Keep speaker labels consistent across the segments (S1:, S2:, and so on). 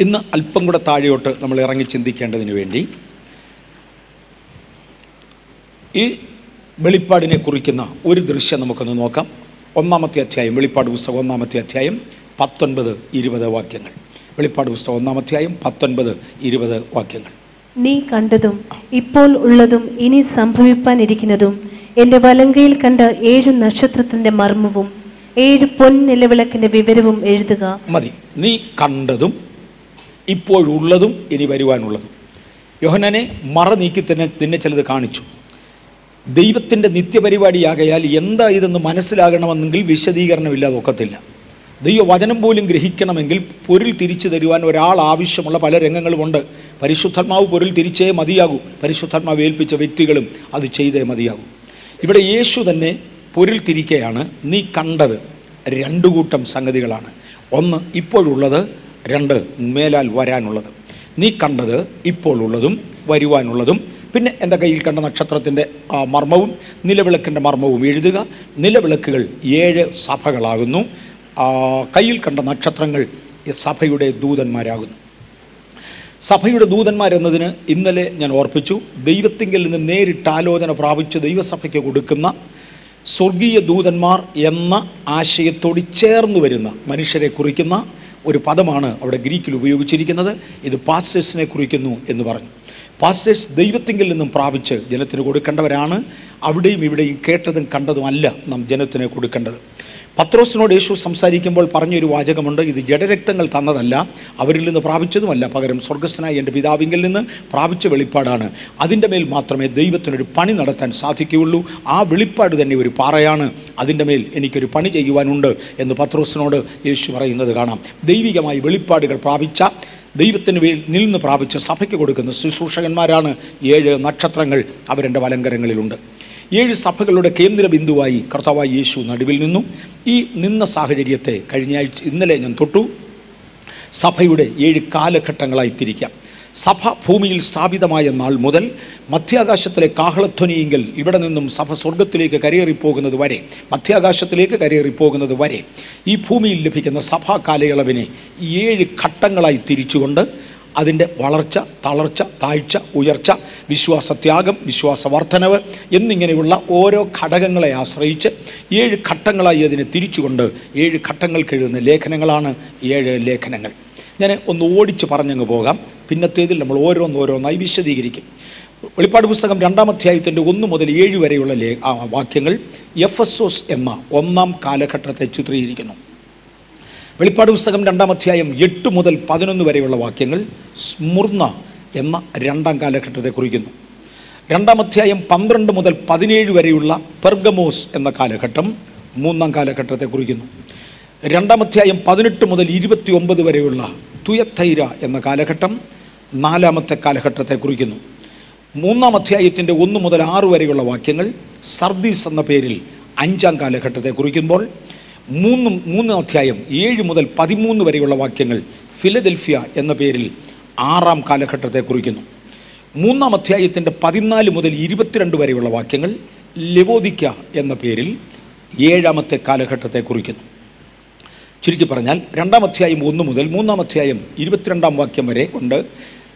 S1: ഇന്ന് അല്പം കൂടെ താഴെയോട്ട് നമ്മൾ ഇറങ്ങി ചിന്തിക്കേണ്ടതിന് വേണ്ടി ഈ വെളിപ്പാടിനെ കുറിക്കുന്ന ഒരു ദൃശ്യം നമുക്കൊന്ന് നോക്കാം. ഒന്നാമത്തെ അധ്യായം വെളിപ്പാട് പുസ്തകം ഒന്നാമത്തെ അധ്യായം പത്തൊൻപത് ഇരുപത് വാക്യങ്ങൾ. വെളിപ്പാട് പുസ്തകം ഒന്നാമത്തെ അധ്യായം പത്തൊൻപത് ഇരുപത് വാക്യങ്ങൾ.
S2: നീ കണ്ടതും ഇപ്പോൾ ഉള്ളതും ഇനി സംഭവിപ്പാനിരിക്കുന്നതും എന്റെ വലങ്കയിൽ കണ്ട ഏഴു നക്ഷത്രത്തിന്റെ മർമ്മവും ഏഴ് പൊൻ നിലവിളക്കിന്റെ വിവരവും എഴുതുക.
S1: മതി. നീ കണ്ടതും ഇപ്പോഴുള്ളതും ഇനി വരുവാനുള്ളതും. യോഹനനെ മറ നീക്കി തന്നെ നിന്നെ ചിലത് കാണിച്ചു. ദൈവത്തിന്റെ നിത്യപരിപാടിയാകയാൽ എന്താ ഇതെന്ന് മനസ്സിലാകണമെന്നെങ്കിൽ വിശദീകരണമില്ലാതെ ഒക്കത്തില്ല ദൈവവചനം പോലും ഗ്രഹിക്കണമെങ്കിൽ പൊരുൾ തിരിച്ചു തരുവാൻ ഒരാൾ ആവശ്യമുള്ള പല രംഗങ്ങളുമുണ്ട് പരിശുദ്ധാത്മാവ് പൊരുൾ തിരിച്ചേ മതിയാകൂ. പരിശുദ്ധാത്മാവ് ഏൽപ്പിച്ച വ്യക്തികളും അത് ചെയ്തേ മതിയാകൂ. ഇവിടെ യേശു തന്നെ പൊരുൾ തിരിക്കയാണ്. നീ കണ്ടത് രണ്ടു കൂട്ടം സംഗതികളാണ്. ഒന്ന് ഇപ്പോഴുള്ളത് രണ്ട് മേലാൽ വരാനുള്ളത്. നീ കണ്ടത് ഇപ്പോഴുള്ളതും വരുവാനുള്ളതും പിന്നെ എന്റെ കയ്യിൽ കണ്ട നക്ഷത്രത്തിന്റെ ആ മർമ്മവും നിലവിളക്കിന്റെ മർമ്മവും എഴുതുക. നിലവിളക്കുകൾ ഏഴ് സഭകളാകുന്നു. കയ്യിൽ കണ്ട നക്ഷത്രങ്ങൾ സഭയുടെ ദൂതന്മാരാകുന്നു. സഭയുടെ ദൂതന്മാരെന്നതിന് ഇന്നലെ ഞാൻ ഓർപ്പിച്ചു ദൈവത്തിങ്കിൽ നിന്ന് നേരിട്ട് ആലോചന പ്രാപിച്ച് ദൈവസഭയ്ക്ക് കൊടുക്കുന്ന സ്വർഗീയ ദൂതന്മാർ എന്ന ആശയത്തോട് ചേർന്ന് വരുന്ന മനുഷ്യരെ കുറിക്കുന്ന ഒരു പദമാണ് അവിടെ ഗ്രീക്കിൽ ഉപയോഗിച്ചിരിക്കുന്നത്. ഇത് പാസ്റ്റേഴ്സിനെ കുറിക്കുന്നു എന്ന് പറഞ്ഞു. പാസ്റ്റേഴ്സ് ദൈവത്തിങ്കിൽ നിന്നും പ്രാപിച്ച് ജനത്തിന് കൊടുക്കേണ്ടവരാണ്. അവിടെയും ഇവിടെയും കേട്ടതും കണ്ടതുമല്ല നാം ജനത്തിന് കൊടുക്കേണ്ടത്. പത്രോസിനോട് യേശു സംസാരിക്കുമ്പോൾ പറഞ്ഞൊരു വാചകമുണ്ട്. ഇത് ജഡരക്തങ്ങൾ തന്നതല്ല അവരിൽ നിന്ന് പ്രാപിച്ചതുമല്ല. പകരം സ്വർഗസ്ഥനായ എന്റെ പിതാവിങ്കിൽ നിന്ന് പ്രാപിച്ച വെളിപ്പാടാണ്. അതിന്റെ മേൽ മാത്രമേ ദൈവത്തിനൊരു പണി നടത്താൻ സാധിക്കുകയുള്ളൂ. ആ വെളിപ്പാട് തന്നെ ഒരു പാറയാണ്. അതിന്റെ മേൽ എനിക്കൊരു പണി ചെയ്യുവാനുണ്ട് എന്ന് പത്രോസിനോട് യേശു പറയുന്നത് കാണാം. ദൈവികമായി വെളിപ്പാടുകൾ പ്രാപിച്ച ദൈവത്തിന് വേൽ നിന്ന് പ്രാപിച്ച് സഭയ്ക്ക് കൊടുക്കുന്ന ശുശ്രൂഷകന്മാരാണ് ഏഴ് നക്ഷത്രങ്ങൾ അവരെന്റെ വലങ്കരങ്ങളിലുണ്ട്. ഏഴ് സഭകളുടെ കേന്ദ്ര ബിന്ദുവായി കർത്താവായി യേശു നടുവിൽ നിന്നു. ഈ നിന്ന സാഹചര്യത്തെ കഴിഞ്ഞ ഇന്നലെ ഞാൻ തൊട്ടു. സഭയുടെ ഏഴ് കാലഘട്ടങ്ങളായി തിരിക്കാം. സഭ ഭൂമിയിൽ സ്ഥാപിതമായ നാൾ മുതൽ മധ്യാകാശത്തിലെ കാഹളധ്വനിയെങ്കിൽ ഇവിടെ നിന്നും സഭ സ്വർഗത്തിലേക്ക് കരയേറിപ്പോകുന്നത് വരെ മധ്യാകാശത്തിലേക്ക് കരയേറിപ്പോകുന്നത് വരെ ഈ ഭൂമിയിൽ ലഭിക്കുന്ന സഭാ കാലയളവിനെ ഏഴ് ഘട്ടങ്ങളായി തിരിച്ചുകൊണ്ട് അതിന്റെ വളർച്ച തളർച്ച താഴ്ച ഉയർച്ച വിശ്വാസത്യാഗം വിശ്വാസവർദ്ധനവ് എന്നിങ്ങനെയുള്ള ഓരോ ഘടകങ്ങളെ ആശ്രയിച്ച് ഏഴ് ഘട്ടങ്ങളായി അതിനെ തിരിച്ചുകൊണ്ട് ഏഴ് ഘട്ടങ്ങൾക്ക് എഴുതുന്ന ലേഖനങ്ങളാണ്. ഏഴ് ലേഖനങ്ങൾ. ഞാൻ ഒന്ന് ഓടിച്ച് പറഞ്ഞങ്ങ് പോകാം. പിന്നത്തേതിൽ നമ്മൾ ഓരോന്നോരോന്നായി വിശദീകരിക്കും. വെളിപ്പാട് പുസ്തകം രണ്ടാം അധ്യായത്തിന്റെ ഒന്ന് മുതൽ ഏഴ് വരെയുള്ള ലേ ആ വാക്യങ്ങൾ എഫ് എസ് ഒസ് എന്ന ഒന്നാം കാലഘട്ടത്തെ ചിത്രീകരിക്കുന്നു. വെളിപ്പാട് പുസ്തകം രണ്ടാം അധ്യായം എട്ട് മുതൽ പതിനൊന്ന് വരെയുള്ള വാക്യങ്ങൾ സ്മുർണ എന്ന രണ്ടാം കാലഘട്ടത്തെ കുറിക്കുന്നു. രണ്ടാം അധ്യായം പന്ത്രണ്ട് മുതൽ പതിനേഴ് വരെയുള്ള പെർഗമോസ് എന്ന കാലഘട്ടം മൂന്നാം കാലഘട്ടത്തെ കുറിക്കുന്നു. രണ്ടാം അധ്യായം പതിനെട്ട് മുതൽ ഇരുപത്തി ഒമ്പത് വരെയുള്ള തുയത്തൈര എന്ന കാലഘട്ടം നാലാമത്തെ കാലഘട്ടത്തെ കുറിക്കുന്നു. മൂന്നാം അധ്യായത്തിന്റെ ഒന്ന് മുതൽ ആറ് വരെയുള്ള വാക്യങ്ങൾ സർദീസ് എന്ന പേരിൽ അഞ്ചാം കാലഘട്ടത്തെ കുറിക്കുമ്പോൾ മൂന്ന് മൂന്നാം അധ്യായം ഏഴ് മുതൽ പതിമൂന്ന് വരെയുള്ള വാക്യങ്ങൾ ഫിലദൽഫിയ എന്ന പേരിൽ ആറാം കാലഘട്ടത്തെ കുറിക്കുന്നു. മൂന്നാം അധ്യായത്തിന്റെ പതിനാല് മുതൽ ഇരുപത്തിരണ്ട് വരെയുള്ള വാക്യങ്ങൾ ലെവോദിക്ക എന്ന പേരിൽ ഏഴാമത്തെ കാലഘട്ടത്തെ കുറിക്കുന്നു. ചുരുക്കി പറഞ്ഞാൽ രണ്ടാം അധ്യായം ഒന്ന് മുതൽ മൂന്നാം അധ്യായം ഇരുപത്തിരണ്ടാം വാക്യം വരെ കൊണ്ട്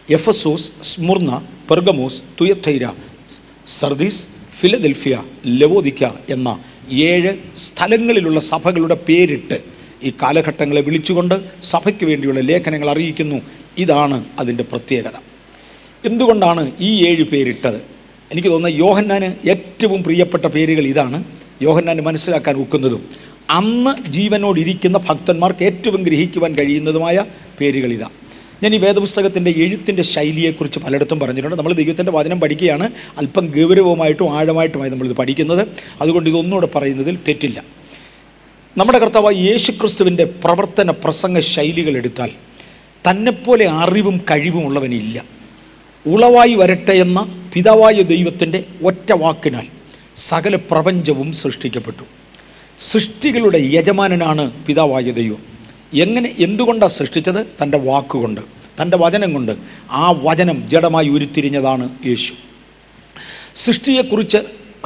S1: Ephesus Smyrna Pergamos Thyatira Sardis Philadelphia Laodicea എന്ന ഏഴ് സ്ഥലങ്ങളിലുള്ള സഭകളുടെ പേരിട്ട് ഈ കാലഘട്ടങ്ങളെ വിളിച്ചുകൊണ്ട് സഭയ്ക്ക് വേണ്ടിയുള്ള ലേഖനങ്ങൾ അറിയിക്കുന്നു. ഇതാണ് അതിന്റെ പ്രത്യേകത. എന്തുകൊണ്ടാണ് ഈ ഏഴ് പേരിട്ടത്? എനിക്ക് തോന്നുന്ന യോഹന്നാന് ഏറ്റവും പ്രിയപ്പെട്ട പേരുകൾ ഇതാണ്. യോഹന്നാന് മനസ്സിലാക്കാൻ ഒക്കുന്നതും അന്ന് ജീവനോടിരിക്കുന്ന ഭക്തന്മാർക്ക് ഏറ്റവും ഗ്രഹിക്കുവാൻ കഴിയുന്നതുമായ പേരുകൾ ഇതാണ് ഞാൻ ഈ വേദപുസ്തകത്തിന്റെ എഴുത്തിന്റെ ശൈലിയെക്കുറിച്ച് പലയിടത്തും പറഞ്ഞിട്ടുണ്ട്. നമ്മൾ ദൈവത്തിന്റെ വചനം പഠിക്കുകയാണ്. അല്പം ഗൗരവമായിട്ടും ആഴമായിട്ടുമായി നമ്മളിത് പഠിക്കുന്നത്. അതുകൊണ്ട് ഇതൊന്നുകൂടെ പറയുന്നതിൽ തെറ്റില്ല. നമ്മുടെ കർത്താവ് യേശു ക്രിസ്തുവിന്റെ പ്രവർത്തന പ്രസംഗ ശൈലികൾ എടുത്താൽ തന്നെപ്പോലെ അറിവും കഴിവും ഉള്ളവനില്ല. ഉളവായി വരട്ടെ എന്ന പിതാവായ ദൈവത്തിന്റെ ഒറ്റ വാക്കിനാൽ സകല പ്രപഞ്ചവും സൃഷ്ടിക്കപ്പെട്ടു. സൃഷ്ടികളുടെ യജമാനനാണ് പിതാവായ ദൈവം. എങ്ങനെ എന്തുകൊണ്ടാണ് സൃഷ്ടിച്ചത്? തന്റെ വാക്കുകൊണ്ട് തന്റെ വചനം കൊണ്ട്. ആ വചനം ജഡമായി ഉരുത്തിരിഞ്ഞതാണ് യേശു. സൃഷ്ടിയെക്കുറിച്ച്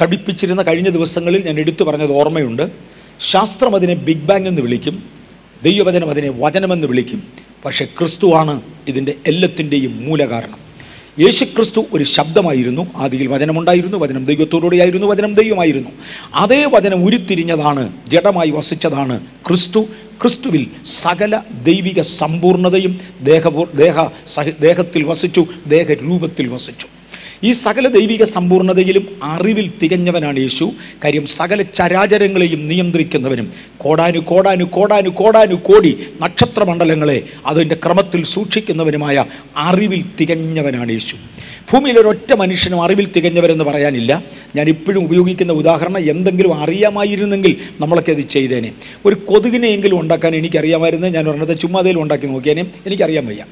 S1: കടിപ്പിച്ചിരുന്ന കഴിഞ്ഞ ദിവസങ്ങളിൽ ഞാൻ എടുത്തു പറഞ്ഞത് ഓർമ്മയുണ്ട്. ശാസ്ത്രം അതിനെ ബിഗ് ബാങ് എന്ന് വിളിക്കും ദൈവവചനം അതിനെ വചനമെന്ന് വിളിക്കും. പക്ഷേ ക്രിസ്തുവാണ് ഇതിന്റെ എല്ലാത്തിന്റെയും മൂലകാരണം. യേശു ക്രിസ്തു ഒരു ശബ്ദമായിരുന്നു. ആദിയിൽ വചനമുണ്ടായിരുന്നു. വചനം ദൈവത്തോടുകൂടിയായിരുന്നു. വചനം ദൈവമായിരുന്നു. അതേ വചനം ഉരുത്തിരിഞ്ഞതാണ്. ജഡമായി വസിച്ചതാണ് ക്രിസ്തു. ക്രിസ്തുവിൽ സകല ദൈവിക സമ്പൂർണതയും ദേഹ ദേഹ ദേഹത്തിൽ വസിച്ചു. ദേഹരൂപത്തിൽ വസിച്ചു. ഈ സകല ദൈവിക സമ്പൂർണതയിലും അറിവിൽ തികഞ്ഞവനാണ് യേശു. കാര്യം സകല ചരാചരങ്ങളെയും നിയന്ത്രിക്കുന്നവനും കോടാനു കോടാനു കോടാനു കോടാനു കോടി നക്ഷത്രമണ്ഡലങ്ങളെ അതിന്റെ ക്രമത്തിൽ സൂക്ഷിക്കുന്നവനുമായ അറിവിൽ തികഞ്ഞവനാണ് യേശു. ഭൂമിയിൽ ഒരൊറ്റ മനുഷ്യനും അറിവിൽ തികഞ്ഞവരെന്ന് പറയാനില്ല. ഞാൻ ഇപ്പോഴും ഉപയോഗിക്കുന്ന ഉദാഹരണം എന്തെങ്കിലും അറിയാമായിരുന്നെങ്കിൽ നമ്മളൊക്കെ അത് ചെയ്തേനെ. ഒരു കൊതുകിനെയെങ്കിലും ഉണ്ടാക്കാൻ എനിക്കറിയാമായിരുന്നു. ഞാൻ ഒരെണ്ണത്തെ ചുമ്മാതയിൽ ഉണ്ടാക്കി നോക്കിയേനെ. എനിക്കറിയാൻ വയ്യ.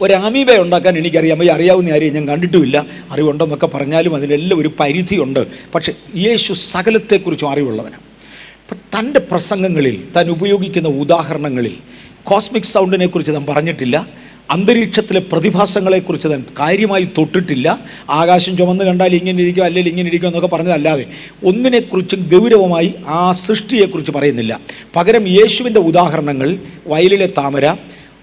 S1: ഒരു ആമീബ ഉണ്ടാക്കാൻ എനിക്കറിയാം. ഈ അറിയാവുന്ന ആരെയും ഞാൻ കണ്ടിട്ടുമില്ല. അറിവുണ്ടെന്നൊക്കെ പറഞ്ഞാലും അതിനെല്ലാം ഒരു പരിധിയുണ്ട്. പക്ഷേ യേശു സകലത്തെക്കുറിച്ചും അറിവുള്ളവനാണ്. തന്റെ പ്രസംഗങ്ങളിൽ താൻ ഉപയോഗിക്കുന്ന ഉദാഹരണങ്ങളിൽ കോസ്മിക് സൗണ്ടിനെ കുറിച്ച് താൻ പറഞ്ഞിട്ടില്ല. അന്തരീക്ഷത്തിലെ പ്രതിഭാസങ്ങളെക്കുറിച്ച് താൻ കാര്യമായി തൊട്ടിട്ടില്ല. ആകാശം ചുമന്ന് കണ്ടാൽ ഇങ്ങനെ ഇരിക്കും അല്ലെങ്കിൽ ഇങ്ങനെ ഇരിക്കും എന്നൊക്കെ പറഞ്ഞതല്ലാതെ ഒന്നിനെക്കുറിച്ചും ഗൗരവമായി ആ സൃഷ്ടിയെക്കുറിച്ച് പറയുന്നില്ല. പകരം യേശുവിന്റെ ഉദാഹരണങ്ങൾ വയലിലെ താമര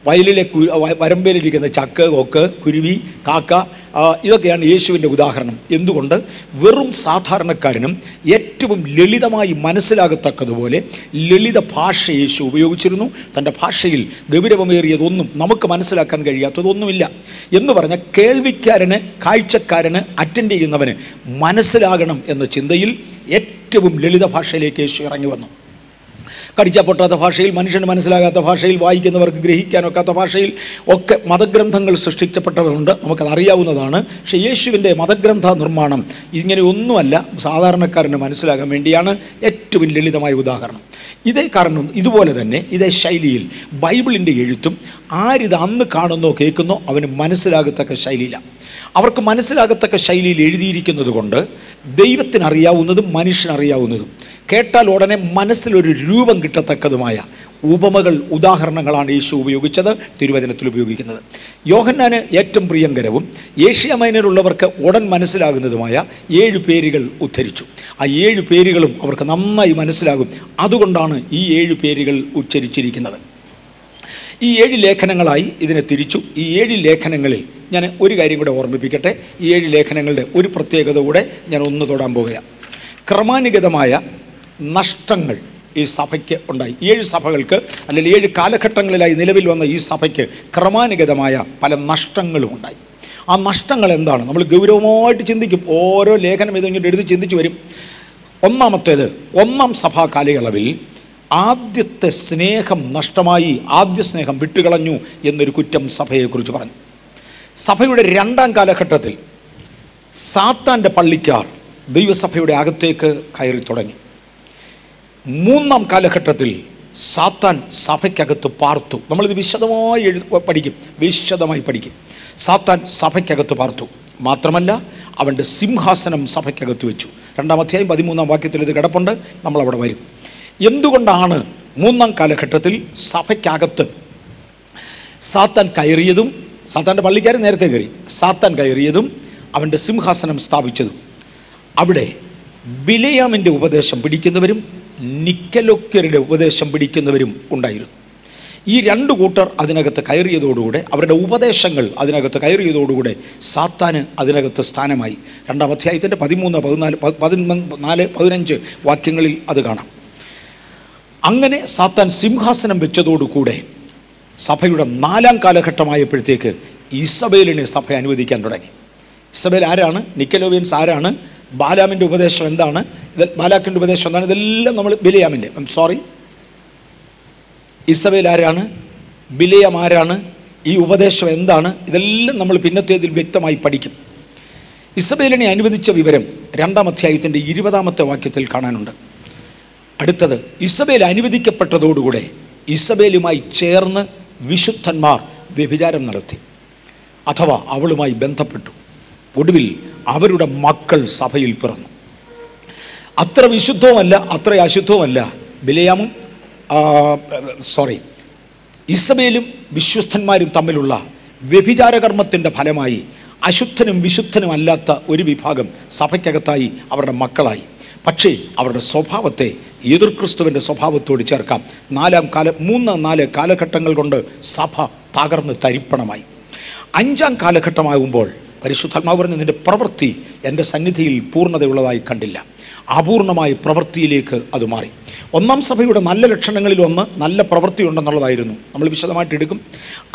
S1: വയലിലെ കു വരമ്പയിലിരിക്കുന്ന ചക്ക് കൊക്ക് കുരുവി കാക്ക ഇതൊക്കെയാണ് യേശുവിന്റെ ഉദാഹരണം. എന്തുകൊണ്ട്? വെറും സാധാരണക്കാരനും ഏറ്റവും ലളിതമായി മനസ്സിലാകത്തക്കതുപോലെ ലളിത ഭാഷ യേശു ഉപയോഗിച്ചിരുന്നു. തന്റെ ഭാഷയിൽ ഗൗരവമേറിയതൊന്നും നമുക്ക് മനസ്സിലാക്കാൻ കഴിയാത്തതൊന്നുമില്ല. എന്ന് പറഞ്ഞ കേൾവിക്കാരന് കാഴ്ചക്കാരന് അറ്റൻഡ് ചെയ്യുന്നവന് മനസ്സിലാകണം എന്ന ചിന്തയിൽ ഏറ്റവും ലളിത ഭാഷയിലേക്ക് യേശു ഇറങ്ങി വന്നു. കടിച്ചാൽ പൊട്ടാത്ത ഭാഷയിൽ മനുഷ്യന് മനസ്സിലാകാത്ത ഭാഷയിൽ വായിക്കുന്നവർക്ക് ഗ്രഹിക്കാനൊക്കാത്ത ഭാഷയിൽ ഒക്കെ മതഗ്രന്ഥങ്ങൾ സൃഷ്ടിക്കപ്പെട്ടവരുണ്ട്. നമുക്കത് അറിയാവുന്നതാണ്. പക്ഷേ യേശുവിന്റെ മതഗ്രന്ഥ നിർമ്മാണം ഇങ്ങനെയൊന്നുമല്ല സാധാരണക്കാരന് മനസ്സിലാകാൻ വേണ്ടിയാണ് ഏറ്റവും ലളിതമായ ഉദാഹരണം. ഇതേ കാരണം ഇതുപോലെ തന്നെ ഇതേ ശൈലിയിൽ ബൈബിളിന്റെ എഴുത്തും ആരിത് അന്ന് കാണുന്നോ കേൾക്കുന്നോ അവന് മനസ്സിലാകത്തക്ക ശൈലിയിലാണ് അവർക്ക് മനസ്സിലാകത്തക്ക ശൈലിയിൽ എഴുതിയിരിക്കുന്നത് കൊണ്ട് ദൈവത്തിനറിയാവുന്നതും മനുഷ്യനറിയാവുന്നതും കേട്ടാൽ ഉടനെ മനസ്സിലൊരു രൂപം കിട്ടത്തക്കതുമായ ഉപമകൾ ഉദാഹരണങ്ങളാണ് യേശു ഉപയോഗിച്ചത് തിരുവചനത്തിൽ ഉപയോഗിക്കുന്നത്. യോഹന്നാന് ഏറ്റവും പ്രിയങ്കരവും ഏഷ്യ മൈനറുള്ളവർക്ക് ഉടൻ മനസ്സിലാകുന്നതുമായ ഏഴ് പേരുകൾ ഉദ്ധരിച്ചു. ആ ഏഴ് പേരുകളും അവർക്ക് നന്നായി മനസ്സിലാകും. അതുകൊണ്ടാണ് ഈ ഏഴ് പേരുകൾ ഉച്ചരിച്ചിരിക്കുന്നത്. ഈ ഏഴ് ലേഖനങ്ങളായി ഇതിനെ തിരിച്ചു. ഈ ഏഴ് ലേഖനങ്ങളിൽ ഞാൻ ഒരു കാര്യം കൂടെ ഓർമ്മിപ്പിക്കട്ടെ. ഈ ഏഴ് ലേഖനങ്ങളുടെ ഒരു പ്രത്യേകത കൂടെ ഞാൻ ഒന്ന് തൊടാൻ പോവുകയാണ്. ക്രമാനുഗതമായ നഷ്ടങ്ങൾ ഈ സഭയ്ക്ക് ഉണ്ടായി. ഏഴ് സഭകൾക്ക് അല്ലെങ്കിൽ ഏഴ് കാലഘട്ടങ്ങളിലായി നിലവിൽ വന്ന ഈ സഭയ്ക്ക് ക്രമാനുഗതമായ പല നഷ്ടങ്ങളും ഉണ്ടായി. ആ നഷ്ടങ്ങൾ എന്താണ്? നമ്മൾ ഗൗരവമായിട്ട് ചിന്തിക്കും. ഓരോ ലേഖനം ഇതിങ്ങനെ എഴുതി ചിന്തിച്ചു വരും. ഒന്നാമത്തേത് ഒന്നാം സഭാ കാലയളവിൽ ആദ്യത്തെ സ്നേഹം നഷ്ടമായി ആദ്യ സ്നേഹം വിട്ടുകളഞ്ഞു എന്നൊരു കുറ്റം സഭയെക്കുറിച്ച് പറഞ്ഞു. സഭയുടെ രണ്ടാം കാലഘട്ടത്തിൽ സാത്താന്റെ പള്ളിക്കാർ ദൈവസഭയുടെ അകത്തേക്ക് കയറി തുടങ്ങി. മൂന്നാം കാലഘട്ടത്തിൽ സാത്താൻ സഭയ്ക്കകത്ത് പാർത്തു. നമ്മളിത് വിശദമായി എഴു പഠിക്കും. വിശദമായി പഠിക്കും. സാത്താൻ സഭയ്ക്കകത്ത് പാർത്തു. മാത്രമല്ല അവന്റെ സിംഹാസനം സഭയ്ക്കകത്ത് വെച്ചു. രണ്ടാം അധ്യായം പതിമൂന്നാം വാക്യത്തിൽ ഇത് കിടപ്പുണ്ട്. നമ്മളവിടെ വരും. എന്തുകൊണ്ടാണ് മൂന്നാം കാലഘട്ടത്തിൽ സഭയ്ക്കകത്ത് സാത്താൻ കയറിയതും സാത്താന്റെ പള്ളിക്കാർ നേരത്തെ കയറി. സാത്താൻ കയറിയതും അവന്റെ സിംഹാസനം സ്ഥാപിച്ചതും. അവിടെ ബിലയാമിന്റെ ഉപദേശം പിടിക്കുന്നവരും നിക്കലൊക്കരുടെ ഉപദേശം പിടിക്കുന്നവരും ഉണ്ടായിരുന്നു. ഈ രണ്ട് കൂട്ടർ അതിനകത്ത് കയറിയതോടുകൂടെ അവരുടെ ഉപദേശങ്ങൾ അതിനകത്ത് കയറിയതോടുകൂടെ സാത്താന് അതിനകത്ത് സ്ഥാനമായി. രണ്ടാം അധ്യായത്തിന്റെ പതിമൂന്ന് പതിനാല് പതിനാല് പതിനഞ്ച് വാക്യങ്ങളിൽ അത് കാണാം. അങ്ങനെ സാത്താൻ സിംഹാസനം വെച്ചതോടുകൂടെ സഭയുടെ നാലാം കാലഘട്ടമായപ്പോഴത്തേക്ക് ഇസബേലിനെ സഭ അനുവദിക്കാൻ തുടങ്ങി. ഇസബേൽ ആരാണ്? നിക്കലോവിയൻസ് ആരാണ്? ബാലാമിന്റെ ഉപദേശം എന്താണ്? ഇത് ബാലാക്കിന്റെ ഉപദേശം എന്താണ്? ഇതെല്ലാം നമ്മൾ ബിലയാമിന്റെ ഐം സോറി ഇസബേൽ ആരാണ്? ബിലയം ആരാണ്? ഈ ഉപദേശം എന്താണ്? ഇതെല്ലാം നമ്മൾ പിന്നത്തേതിൽ വ്യക്തമായി പഠിക്കും. ഇസബേലിനെ അനുവദിച്ച വിവരം രണ്ടാം അധ്യായത്തിന്റെ ഇരുപതാമത്തെ വാക്യത്തിൽ കാണാനുണ്ട്. അടുത്തത് ഇസബേൽ അനുവദിക്കപ്പെട്ടതോടുകൂടെ ഇസബേലുമായി ചേർന്ന് വിശുദ്ധന്മാർ വ്യഭിചാരം നടത്തി. അഥവാ അവളുമായി ബന്ധപ്പെട്ടു. ഒടുവിൽ അവരുടെ മക്കൾ സഭയിൽ പിറന്നു. അത്ര വിശുദ്ധവുമല്ല അത്ര അശുദ്ധവുമല്ല ബിലയാമും സോറി ഇസബേലും വിശ്വസ്തന്മാരും തമ്മിലുള്ള വ്യഭിചാരകർമ്മത്തിന്റെ ഫലമായി അശുദ്ധനും വിശുദ്ധനും അല്ലാത്ത ഒരു വിഭാഗം സഭയ്ക്കകത്തായി അവരുടെ മക്കളായി. പക്ഷേ അവരുടെ സ്വഭാവത്തെ എതിർ ക്രിസ്തുവിന്റെ സ്വഭാവത്തോട് ചേർക്കാം. നാലാം കാല മൂന്ന് നാല് കാലഘട്ടങ്ങൾ കൊണ്ട് സഭ തകർന്ന് തരിപ്പണമായി. അഞ്ചാം കാലഘട്ടമാകുമ്പോൾ പരിശുദ്ധാത്മാവ് പറഞ്ഞ നിന്റെ പ്രവൃത്തി എന്റെ സന്നിധിയിൽ പൂർണതയുള്ളതായി കണ്ടില്ല. അപൂർണമായ പ്രവൃത്തിയിലേക്ക് അത് മാറി. ഒന്നാം സഭയുടെ നല്ല ലക്ഷണങ്ങളിൽ ഒന്ന് നല്ല പ്രവൃത്തി ഉണ്ടെന്നുള്ളതായിരുന്നു. നമ്മൾ വിശദമായിട്ട് എടുക്കും.